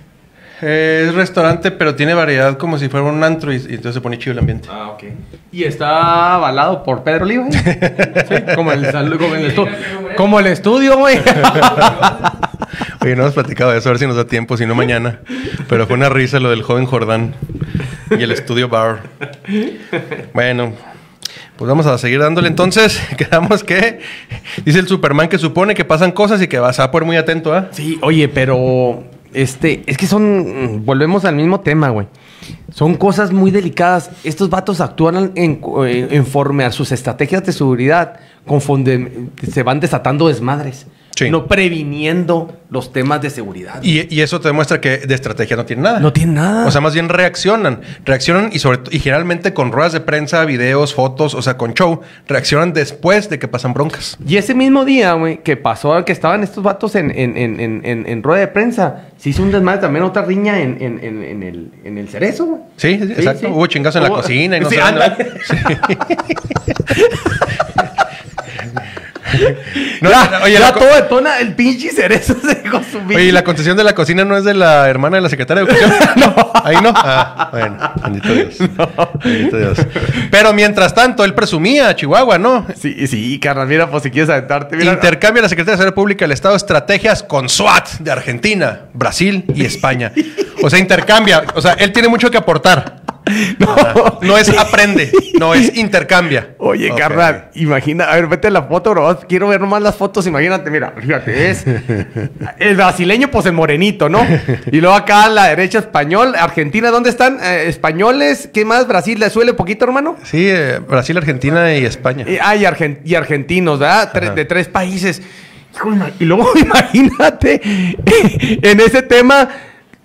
Eh, es restaurante, pero tiene variedad como si fuera un antro y, y entonces se pone chido el ambiente. Ah, ok. ¿Y está avalado por Pedro Oliva? ¿eh? (laughs) sí, como el, como el, estu- como el estudio, güey. (laughs) Oye, no hemos platicado de eso, a ver si nos da tiempo, si no mañana. Pero fue una risa lo del joven Jordán y el estudio bar. Bueno, pues vamos a seguir dándole entonces. (laughs) Quedamos que dice el Superman que supone que pasan cosas y que vas a poner muy atento, ¿ah? Sí, oye, pero este, es que son, volvemos al mismo tema, güey. Son cosas muy delicadas. Estos vatos actúan en, en, en forme a sus estrategias de seguridad, confunde, se van desatando desmadres. Sí. No previniendo los temas de seguridad. Y, y eso te demuestra que de estrategia no tiene nada. No tiene nada. O sea, más bien reaccionan. Reaccionan y sobre y generalmente con ruedas de prensa, videos, fotos, o sea, con show, reaccionan después de que pasan broncas. Y ese mismo día, güey, que pasó, que estaban estos vatos en, en, en, en, rueda de prensa, se hizo un desmadre también, otra riña en, en, en, en el, en el cerezo, güey. Sí, sí, exacto. Hubo chingazos en la cocina y no (laughs) Sí, sé (laughs) (laughs) No, ya, oye, ya la todo detona el pinche cerezo se consumir. Oye, ¿y la concesión de la cocina no es de la hermana de la secretaria de Educación? (laughs) no. Ahí no. Ah, bueno, bendito Dios. (laughs) Bendito Dios. Pero mientras tanto, él presumía a Chihuahua, ¿no? Sí, sí, carnal, mira, pues si quieres aventarte, mira. Intercambia la Secretaría de Seguridad Pública del Estado estrategias con SWAT de Argentina, Brasil y España. O sea, intercambia. O sea, él tiene mucho que aportar. No, no es aprende, no es intercambia. Oye, Ok. carnal, imagina, a ver, vete la foto, bro. Quiero ver nomás las fotos, imagínate, mira, fíjate, es el brasileño, pues el morenito, ¿no? Y luego acá a la derecha español, Argentina, ¿dónde están? Eh, españoles, ¿qué más? Brasil, ¿le suele poquito, hermano? Sí, eh, Brasil, Argentina y España. Y, ah, y, argen- y argentinos, ¿verdad? De tres países. Hijo, y luego (laughs) imagínate, en ese tema,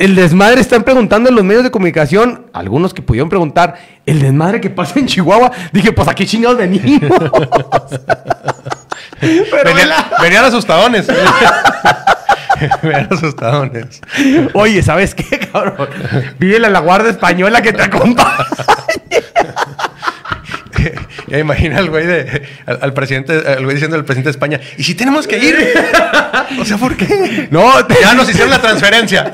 el desmadre están preguntando en los medios de comunicación, algunos que pudieron preguntar, el desmadre que pasa en Chihuahua. Dije, pues aquí chingados venimos. (laughs) Pero Venían, asustadones. (laughs) venían asustadones. Oye, ¿sabes qué, cabrón? A la Guardia Española que te acompañe. (laughs) Ya imagina al güey de, al, al presidente, al güey diciendo al presidente de España, ¿y si tenemos que ir? (laughs) o sea, ¿por qué? No, Ya nos hicieron la transferencia.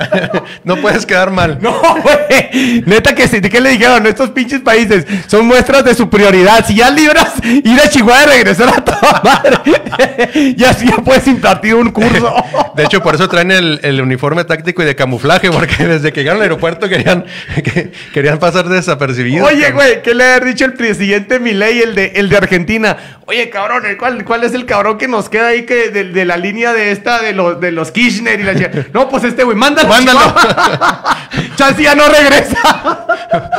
(laughs) no puedes quedar mal. No, güey. Neta que sí. ¿Qué le dijeron? Estos pinches países son muestras de superioridad. Si ya libras ir a Chihuahua y regresar a toda madre, (laughs) ya ya puedes impartir un curso. De hecho, por eso traen el, el uniforme táctico y de camuflaje, porque desde que llegaron al aeropuerto querían, que- querían pasar desapercibidos. Oye, güey, ¿qué le ha dicho el presidente Milei, el de, el de Argentina? Oye, cabrón, ¿cuál, ¿cuál es el cabrón que nos queda ahí que de, de la línea de esta de los, de los Kirchner y la chica? No, pues este güey, mándalo. Mándalo. (laughs) Chance ya no regresa.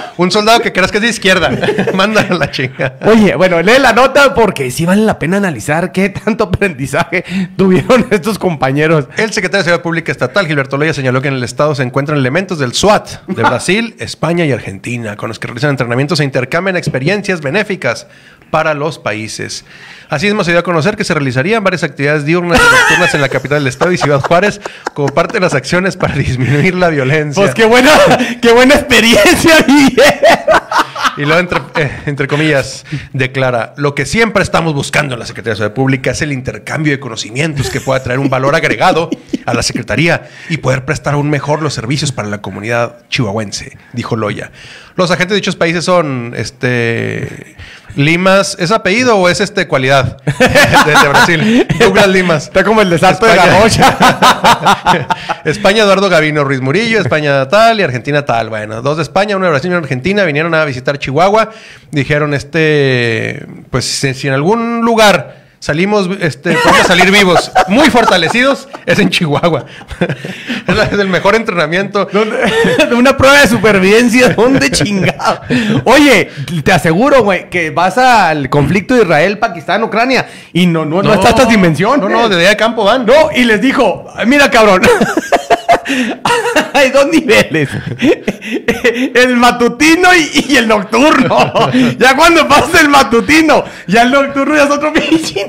(laughs) Un soldado que creas que es de izquierda. (laughs) Mándalo a la chinga. Oye, bueno, lee la nota porque sí vale la pena analizar qué tanto aprendizaje tuvieron estos compañeros. El secretario de Seguridad Pública Estatal, Gilberto Loya, señaló que en el estado se encuentran elementos del SWAT de Brasil, España y Argentina, con los que realizan entrenamientos e intercambian experiencias benéficas para los países. Asimismo, se dio a conocer que se realizarían varias actividades diurnas y nocturnas en la capital del estado y Ciudad Juárez como parte de las acciones para disminuir la violencia. Pues qué buena, qué buena experiencia. Y luego, entre, eh, entre comillas, declara, lo que siempre estamos buscando en la Secretaría de Seguridad Pública es el intercambio de conocimientos que pueda traer un valor agregado a la Secretaría y poder prestar aún mejor los servicios para la comunidad chihuahuense, dijo Loya. Los agentes de dichos países son, este, Limas, ¿es apellido o es, este, cualidad? (laughs) De, de Brasil. Douglas Limas. Está como el desastre de España. Garrocha. (laughs) España, Eduardo Gavino Ruiz Murillo, España tal y Argentina tal. Bueno, dos de España, uno de Brasil y uno de Argentina vinieron a visitar Chihuahua. Dijeron, este, pues si en algún lugar salimos, este, podemos salir vivos, muy fortalecidos, es en Chihuahua. (laughs) es, el mejor entrenamiento. (laughs) Una prueba de supervivencia, ¿dónde chingado? Oye, te aseguro, güey, que vas al conflicto de Israel, Pakistán, Ucrania y no, no, no, está esta dimensión. No, no, de día de campo van. No, y les dijo, mira cabrón, (laughs) hay dos niveles, el matutino y, y el nocturno. Ya cuando pasa el matutino, ya el nocturno ya es otro pinche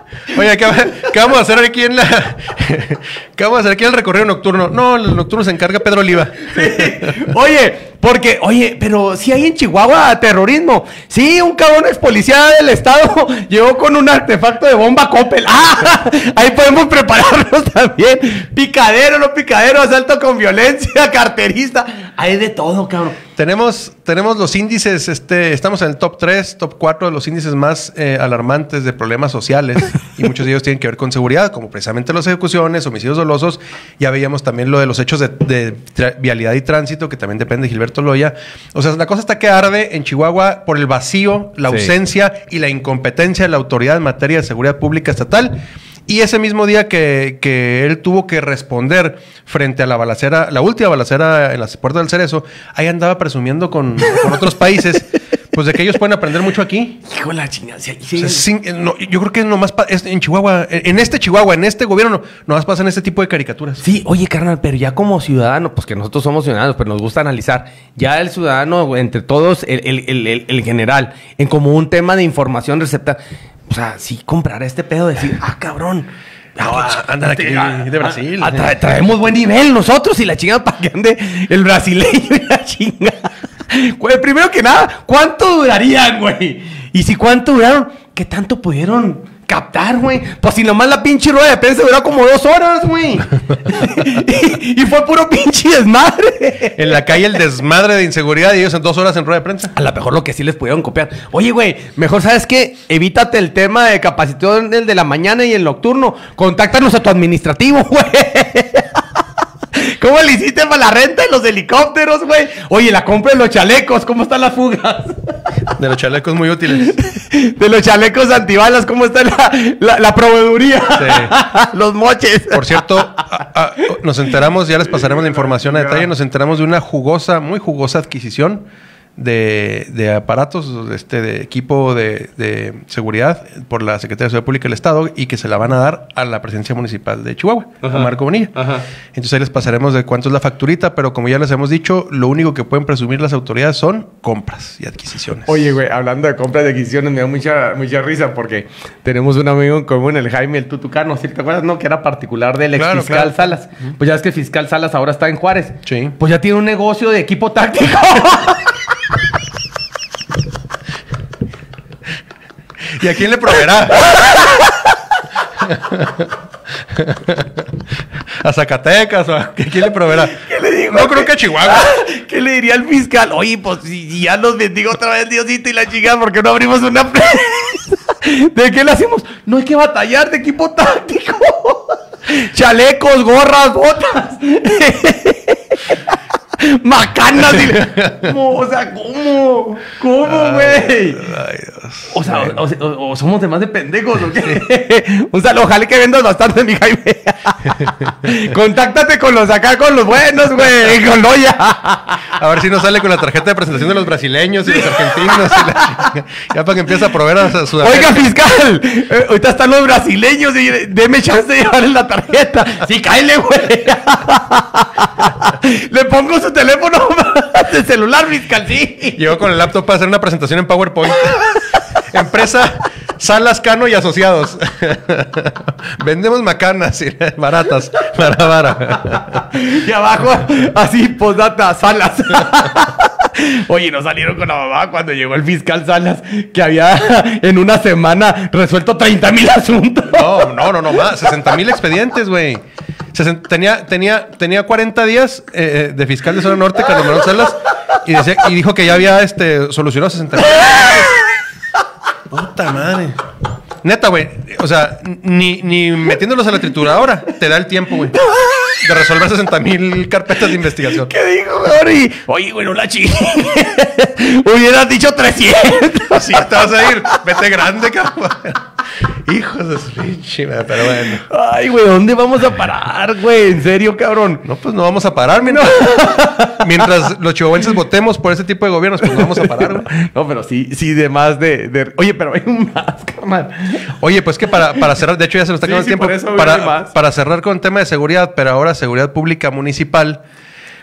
Oye, ¿qué, qué vamos a hacer aquí en la. ¿Qué vamos a hacer aquí en el recorrido nocturno? No, el nocturno se encarga Pedro Oliva. Oye, porque, oye, pero si hay en Chihuahua terrorismo. Sí, un cabrón ex policía del estado (laughs) llegó con un artefacto de bomba Coppel. (laughs) ¡Ah! Ahí podemos prepararnos también. Picadero, no picadero, asalto con violencia, (laughs) carterista. Hay de todo, cabrón. Tenemos, tenemos los índices, este, estamos en el top 3, top 4 de los índices más eh, alarmantes de problemas sociales y muchos de ellos tienen que ver con seguridad, como precisamente las ejecuciones, homicidios dolosos. Ya veíamos también lo de los hechos de, vialidad y tránsito, que también depende de Gilberto Loya. O sea, la cosa está que arde en Chihuahua por el vacío, la Sí. ausencia y la incompetencia de la autoridad en materia de seguridad pública estatal. Y ese mismo día que, que él tuvo que responder frente a la balacera, la última balacera en las puertas del Cerezo, ahí andaba presumiendo con, con otros países, (laughs) pues de que ellos pueden aprender mucho aquí. Hijo la chingada. sí, O sí. sea, sin- no, yo creo que nomás es en Chihuahua, en este Chihuahua, en este gobierno, no- nomás pasan este tipo de caricaturas. Sí, oye, carnal, pero ya como ciudadano, pues que nosotros somos ciudadanos, pero nos gusta analizar, ya el ciudadano, entre todos, el, el- el- el- general, en como un tema de información recepta, o sea, sí comprar este pedo, decir, ah, cabrón. Ah, andan aquí de Brasil. ah, tra- traemos buen nivel nosotros y la chingada para que ande el brasileño y la chingada. Güey, primero que nada, ¿cuánto durarían, güey? Y si cuánto duraron, ¿qué tanto pudieron captar, güey. Pues si nomás la pinche rueda de prensa duró como dos horas, güey. (laughs) y, y fue puro pinche desmadre. En la calle el desmadre de inseguridad y ellos en dos horas en rueda de prensa. A lo mejor lo que sí les pudieron copiar. Oye, güey, mejor sabes qué, evítate el tema de capacitación el de la mañana y el nocturno. Contáctanos a tu administrativo, güey. (laughs) ¿Cómo le hiciste para la renta de los helicópteros, güey? Oye, la compra de los chalecos, ¿cómo están las fugas? De los chalecos muy útiles. De los chalecos antibalas, ¿cómo está la, la, la proveeduría? (laughs) los moches. Por cierto, a- a- nos enteramos, ya les pasaremos la información a detalle, nos enteramos de una jugosa, muy jugosa adquisición de, de aparatos, este, de equipo de, de seguridad por la Secretaría de Seguridad Pública del Estado y que se la van a dar a la presidencia municipal de Chihuahua, Ajá. a Marco Bonilla. Ajá. Entonces ahí les pasaremos de cuánto es la facturita, pero como ya les hemos dicho, lo único que pueden presumir las autoridades son compras y adquisiciones. Oye, güey, hablando de compras de adquisiciones, me da mucha, mucha risa porque tenemos un amigo en común, el Jaime el Tutucano, ¿sí te acuerdas? No, que era particular del ex Claro, fiscal claro. Salas. Pues ya es que el fiscal Salas ahora está en Juárez. Sí. Pues ya tiene un negocio de equipo táctico. (laughs) ¿Y a quién le proveerá? (laughs) ¿A Zacatecas o a quién le proveerá? ¿Qué le digo? No creo que a Chihuahua. (laughs) ¿Qué le diría al fiscal? Oye, pues si ya nos bendigo otra vez Diosito y la chica, ¿por qué no abrimos una? (laughs) ¿De qué le hacemos? No hay que batallar de equipo táctico. Chalecos, gorras, botas. Macanas. dile. (laughs) ¿Cómo? O sea, ¿cómo? ¿Cómo, güey? O sea, o, o- o somos demás de pendejos, ¿o qué? (laughs) Un saludo, ojalá que vendas bastante, mi Jaime. (laughs) Contáctate con los acá, con los buenos, güey, con Loya. A ver si nos sale con la tarjeta de presentación de los brasileños y los argentinos. y la ya para que empiece a proveer a Sudamérica. Oiga, fiscal, eh, ahorita están los brasileños y deme chance de llevarle la tarjeta. Sí, cáele, güey. Le pongo su teléfono (laughs) de celular, fiscal, sí. Llegó con el laptop para hacer una presentación en PowerPoint. (laughs) Empresa Salas Cano y Asociados. (laughs) Vendemos macanas y baratas. Para vara. Y abajo, así, postdata, salas. Oye, nos salieron con la mamá cuando llegó el fiscal Salas, que había en una semana resuelto 30 mil asuntos. No, no, no, no más. 60 mil expedientes, güey. Tenía, tenía, tenía 40 días eh, eh, de fiscal de zona norte, Carlos Manuel Salas, y, decía- y dijo que ya había este, solucionado 60 mil. Puta madre. Neta, güey. O sea, ni, ni metiéndolos a la trituradora te da el tiempo, güey. De resolver 60 mil carpetas de investigación. ¿Qué dijo, güey? Oye, güey, no la chingue. (laughs) Hubieras dicho 300. Así te vas a ir. Vete grande, cabrón. (laughs) Hijos de su pinche pero bueno. Ay, güey, ¿dónde vamos a parar, güey? En serio, cabrón. No, pues no vamos a parar mientras, (laughs) mientras los chihuahuenses votemos por ese tipo de gobiernos, pues no vamos a parar, güey. (laughs) No, pero sí, sí, de más de, de- Oye, pero hay un más, carnal. Oye, pues que para, para cerrar, de hecho ya se nos está Sí, acabando sí, el tiempo. para, para cerrar con tema de seguridad, pero ahora seguridad pública municipal,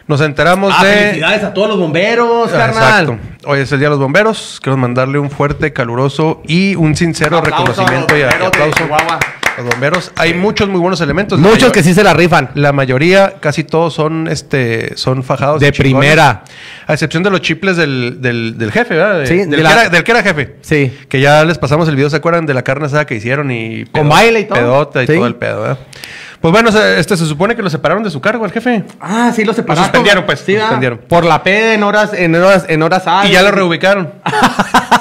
nos enteramos Ah, de. felicidades a todos los bomberos, Ah, carnal. Exacto. Hoy es el Día de los Bomberos. Queremos mandarle un fuerte, caluroso y un sincero Aplauso a los reconocimiento y, aplauso los bomberos. Hay muchos muy buenos elementos. Muchos que sí se la rifan. La mayoría, casi todos son, este, son fajados. De primera. A excepción de los chiples del, del, del jefe, ¿verdad? De- Sí, del, de que era, del que era jefe. Sí. Que ya les pasamos el video, ¿se acuerdan? De la carne asada que hicieron y... Con baile y todo. Pedota y Sí. todo el pedo, ¿verdad? Pues bueno, este se supone que lo separaron de su cargo el jefe. Ah, sí, lo separaron. suspendieron, pues, Sí, lo suspendieron. Por la P en horas, en horas, en horas Y ya lo reubicaron. (laughs)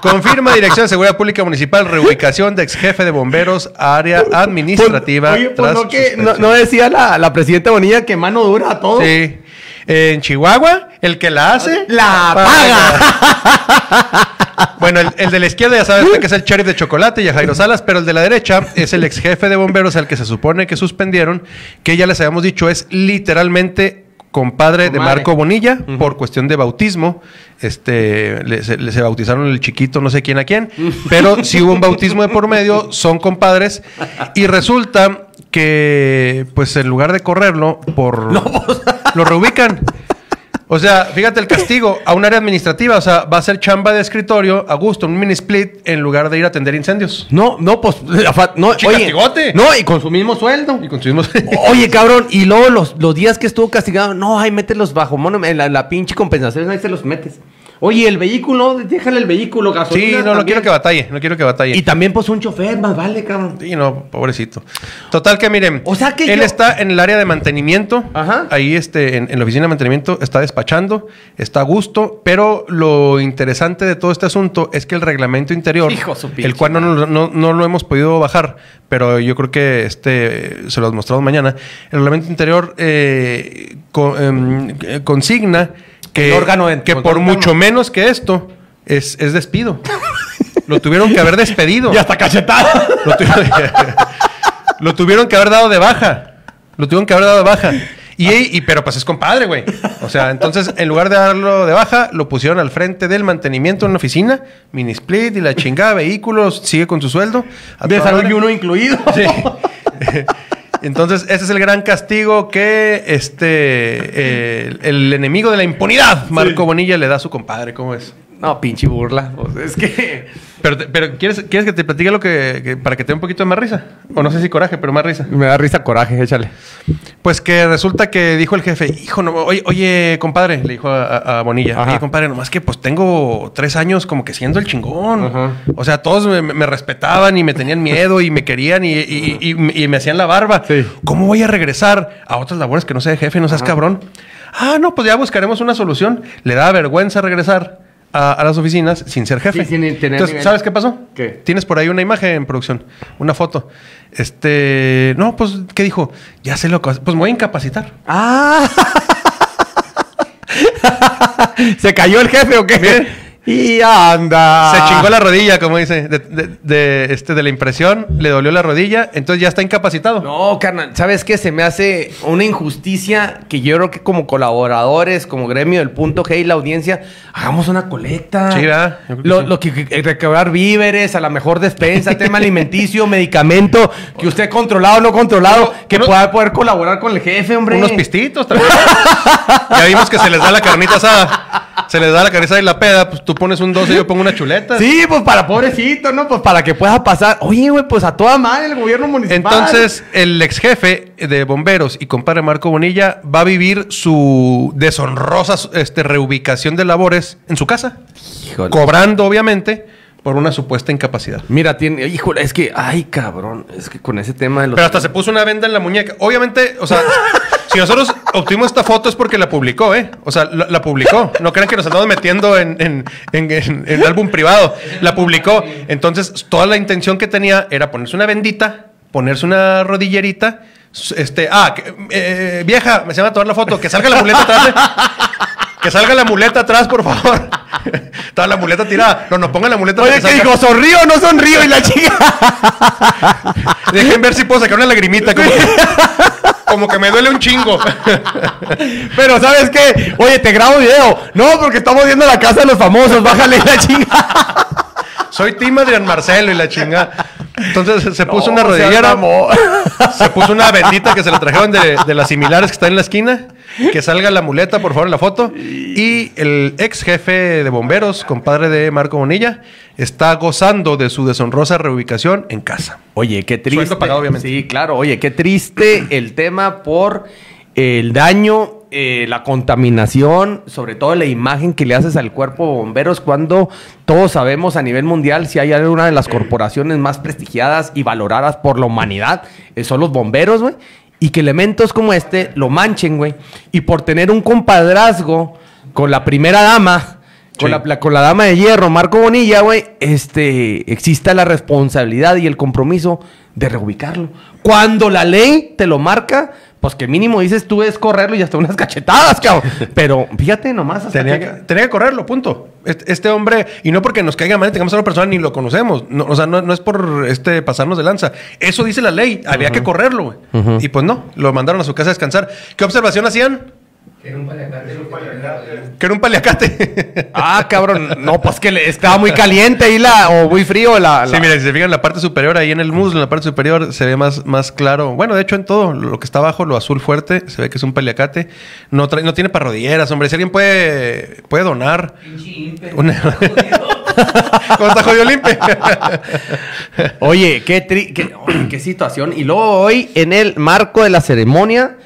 Confirma Dirección de Seguridad Pública Municipal reubicación de ex jefe de bomberos a área administrativa. Oye, pues tras no, que, no, suspensión. no decía la, la presidenta Bonilla que mano dura a todo. Sí. En Chihuahua, el que la hace, La paga. bueno, el, el de la izquierda ya sabes que es el sheriff de chocolate y a Jairo Salas, pero el de la derecha es el ex jefe de bomberos al que se supone que suspendieron, que ya les habíamos dicho es literalmente compadre de. Marco Bonilla por cuestión de bautismo. Este, le, se, le- se bautizaron el chiquito, no sé quién a quién, pero si hubo un bautismo de por medio, son compadres y resulta que, pues en lugar de correrlo, por (laughs) lo reubican. O sea, fíjate el castigo a un área administrativa, o sea, va a ser chamba de escritorio a gusto, un mini split en lugar de ir a atender incendios. No, no, pues. No, oye, no, y con su mismo sueldo. Y consumimos. Oye, cabrón, y luego los, los días que estuvo castigado, no, ahí mételos bajo mono, en la, la pinche compensación, ahí se los metes. Oye, el vehículo, déjale el vehículo, Sí, gasolina. no, no también. quiero que batalle, no quiero que batalle. Y también, pues, un chofer, más vale, cabrón. Sí, no, pobrecito. Total que miren, O sea que él yo- está en el área de mantenimiento. Ajá. Ahí este, en, en la oficina de mantenimiento está despachando, está a gusto, pero lo interesante de todo este asunto es que el reglamento interior, Hijo su el cual no, no- no- no lo hemos podido bajar, pero yo creo que este se lo mostramos mañana, el reglamento interior eh, em, eh, consigna que, El órgano de que por mucho menos que esto es, es despido. lo tuvieron que haber despedido. (laughs) Y hasta cachetada. Lo, tu- (laughs) lo tuvieron que haber dado de baja. Lo tuvieron que haber dado de baja. Y, y- pero pues es compadre, güey. O sea, entonces en lugar de darlo de baja, lo pusieron al frente del mantenimiento en una oficina, mini split y la chingada, vehículos, sigue con su sueldo. Desarrollo uno incluido. Sí. (laughs) Entonces, ese es el gran castigo que este eh, el, el enemigo de la impunidad, Marco Bonilla, le da a su compadre. ¿Cómo es? No, pinche burla. Es que. Pero, pero ¿quieres, ¿quieres que te platique lo que, que- para que te dé un poquito de más risa? O no sé si coraje, pero más risa. Me da risa coraje, échale. Pues que resulta que dijo el jefe, hijo, no, oye, oye, compadre, le dijo a, Bonilla, Ajá. oye, compadre, nomás que pues tengo tres años como que siendo el chingón. Ajá. O sea, todos me, me respetaban y me tenían miedo y me querían y, y- y- y me hacían la barba. Sí. ¿Cómo voy a regresar a otras labores que no sea de jefe, no seas cabrón? Ah, no, pues ya buscaremos una solución. Le da vergüenza regresar a, a las oficinas sin ser jefe. Sí, sin tener Entonces, nivel. ¿sabes qué pasó? ¿Qué? Tienes por ahí una imagen en producción, una foto. Este, no, pues, ¿qué dijo? Ya sé lo que, pues me voy a incapacitar. ¡Ah! (laughs) ¿Se cayó el jefe o qué? Y anda. Se chingó la rodilla, como dice, de, de- de, este, de la impresión, le dolió la rodilla, entonces ya está incapacitado. No, carnal, ¿sabes qué? Se me hace una injusticia que yo creo que como colaboradores, como gremio del punto G y la audiencia, hagamos una colecta. Sí, ¿verdad? Lo, sí. lo que, que- víveres, a la mejor despensa, tema alimenticio, (laughs) medicamento, que usted controlado o no controlado, que pueda poder colaborar con el jefe, hombre. Unos pistitos también. ya vimos que se les da la carnita asada. Se les da la carnita y la peda, pues tú pones un 12 y yo pongo una chuleta. Sí, pues para pobrecito, ¿no? Pues para que pueda pasar. Oye, güey, pues a toda madre el gobierno municipal. Entonces, el ex jefe de bomberos y compadre Marco Bonilla va a vivir su deshonrosa este, reubicación de labores en su casa, Híjole. cobrando, obviamente, por una supuesta incapacidad. Mira, tiene, híjole, es que, ay, cabrón, es que con ese tema de los. Pero hasta se puso una venda en la muñeca. Obviamente, o sea, (laughs) si nosotros obtuvimos esta foto es porque la publicó, ¿eh? O sea, la, publicó. No crean que nos andamos metiendo en, en, en- en- en álbum privado. La publicó. Entonces, toda la intención que tenía era ponerse una bendita, ponerse una rodillerita. Este, ah, eh, vieja, me se va a tomar la foto. Que salga la muleta atrás. ¿eh? Que salga la muleta atrás, por favor. (laughs) Toda la muleta tirada. No, no pongan la muleta Oye, para ¿qué que dijo? ¿Sonrío o no sonrío? Y la chica. (laughs) Dejen ver si puedo sacar una lagrimita. Como, que, como que me duele un chingo. (laughs) Pero, ¿sabes qué? Oye, te grabo video. No, porque estamos viendo la casa de los famosos. Bájale la chica. Soy Tim Adrián Marcelo y la chinga. Entonces se puso No, una rodillera. (laughs) Se puso una bendita que se la trajeron de, de las similares que está en la esquina. Que salga la muleta, por favor, en la foto. Y el ex jefe de bomberos, compadre de Marco Bonilla, está gozando de su deshonrosa reubicación en casa. Oye, qué triste. Sueldo pagado, obviamente. Sí, claro. Oye, qué triste el tema por el daño, eh, la contaminación, sobre todo la imagen que le haces al cuerpo de bomberos cuando todos sabemos a nivel mundial si hay una de las corporaciones más prestigiadas y valoradas por la humanidad, eh, son los bomberos, güey. Y que elementos como este lo manchen, güey. Y por tener un compadrazgo con la primera dama, con, la, la- con la dama de hierro, Marco Bonilla, güey, este, exista la responsabilidad y el compromiso de reubicarlo. Cuando la ley te lo marca, pues que mínimo dices tú es correrlo y hasta unas cachetadas, cabrón. (laughs) Pero fíjate nomás. hasta Tenía que, que- tenía que correrlo, punto. Este, este hombre, y no porque nos caiga mal, tengamos a una persona ni lo conocemos. No, o sea, no, no es por este pasarnos de lanza. Eso dice la ley. Había que correrlo, güey. Y pues no, lo mandaron a su casa a descansar. ¿Qué observación hacían? Era un paliacate. que. Que era un paliacate. (laughs) Ah, cabrón. No, pues que le- estaba muy caliente ahí la, o muy frío la. Sí, mira, si se fijan en la parte superior, ahí en el muslo, en la parte superior, se ve más, más claro. Bueno, de hecho, en todo, lo que está abajo, lo azul fuerte, se ve que es un paliacate. No, trae- no tiene para rodilleras, hombre. Si alguien puede, puede donar. Pinche. Una- (laughs) Jodido. ¿Cómo está jodido Limpe? Oye, qué, tri- qué, oye, (clears throat) qué situación. Y luego hoy, en el marco de la ceremonia,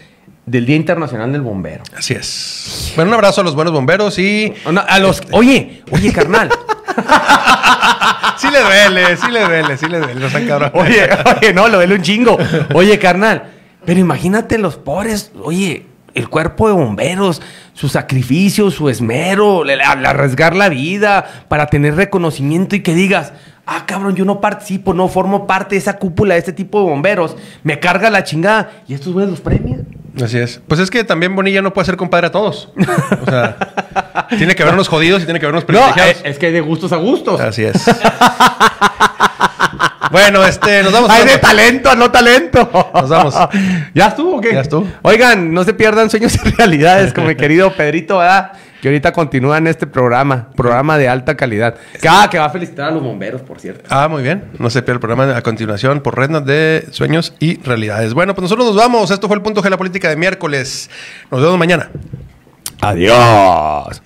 del Día Internacional del Bombero. Así es. Bueno, un abrazo a los buenos bomberos y. a los. Oye, oye, carnal. (laughs) sí le duele, sí le duele, sí le duele. No sean cabrón. Oye, oye, no, lo duele un chingo. Oye, carnal. Pero imagínate los pobres. Oye, el cuerpo de bomberos, su sacrificio, su esmero, arriesgar la vida para tener reconocimiento y que digas, ah, cabrón, yo no participo, no formo parte de esa cúpula de este tipo de bomberos, me carga la chingada y estos güeyes los premios. Así es. Pues es que también Bonilla no puede ser compadre a todos. O sea, tiene que haber unos (laughs) jodidos y tiene que haber unos No, privilegiados. es, es que hay de gustos a gustos. Así es. (laughs) bueno, este, nos vamos. Hay de talento no talento. Nos vamos. (laughs) ¿Ya estuvo o qué? Ya estuvo. Oigan, no se pierdan sueños y (laughs) realidades con mi querido Pedrito, ¿verdad? Que ahorita continúa en este programa, programa de alta calidad. Que, ah, que va a felicitar a los bomberos, por cierto. Ah, muy bien. No se pierda el programa a continuación por Rednot de Sueños y Realidades. Bueno, pues nosotros nos vamos. Esto fue el punto G de la política de miércoles. Nos vemos mañana. Adiós.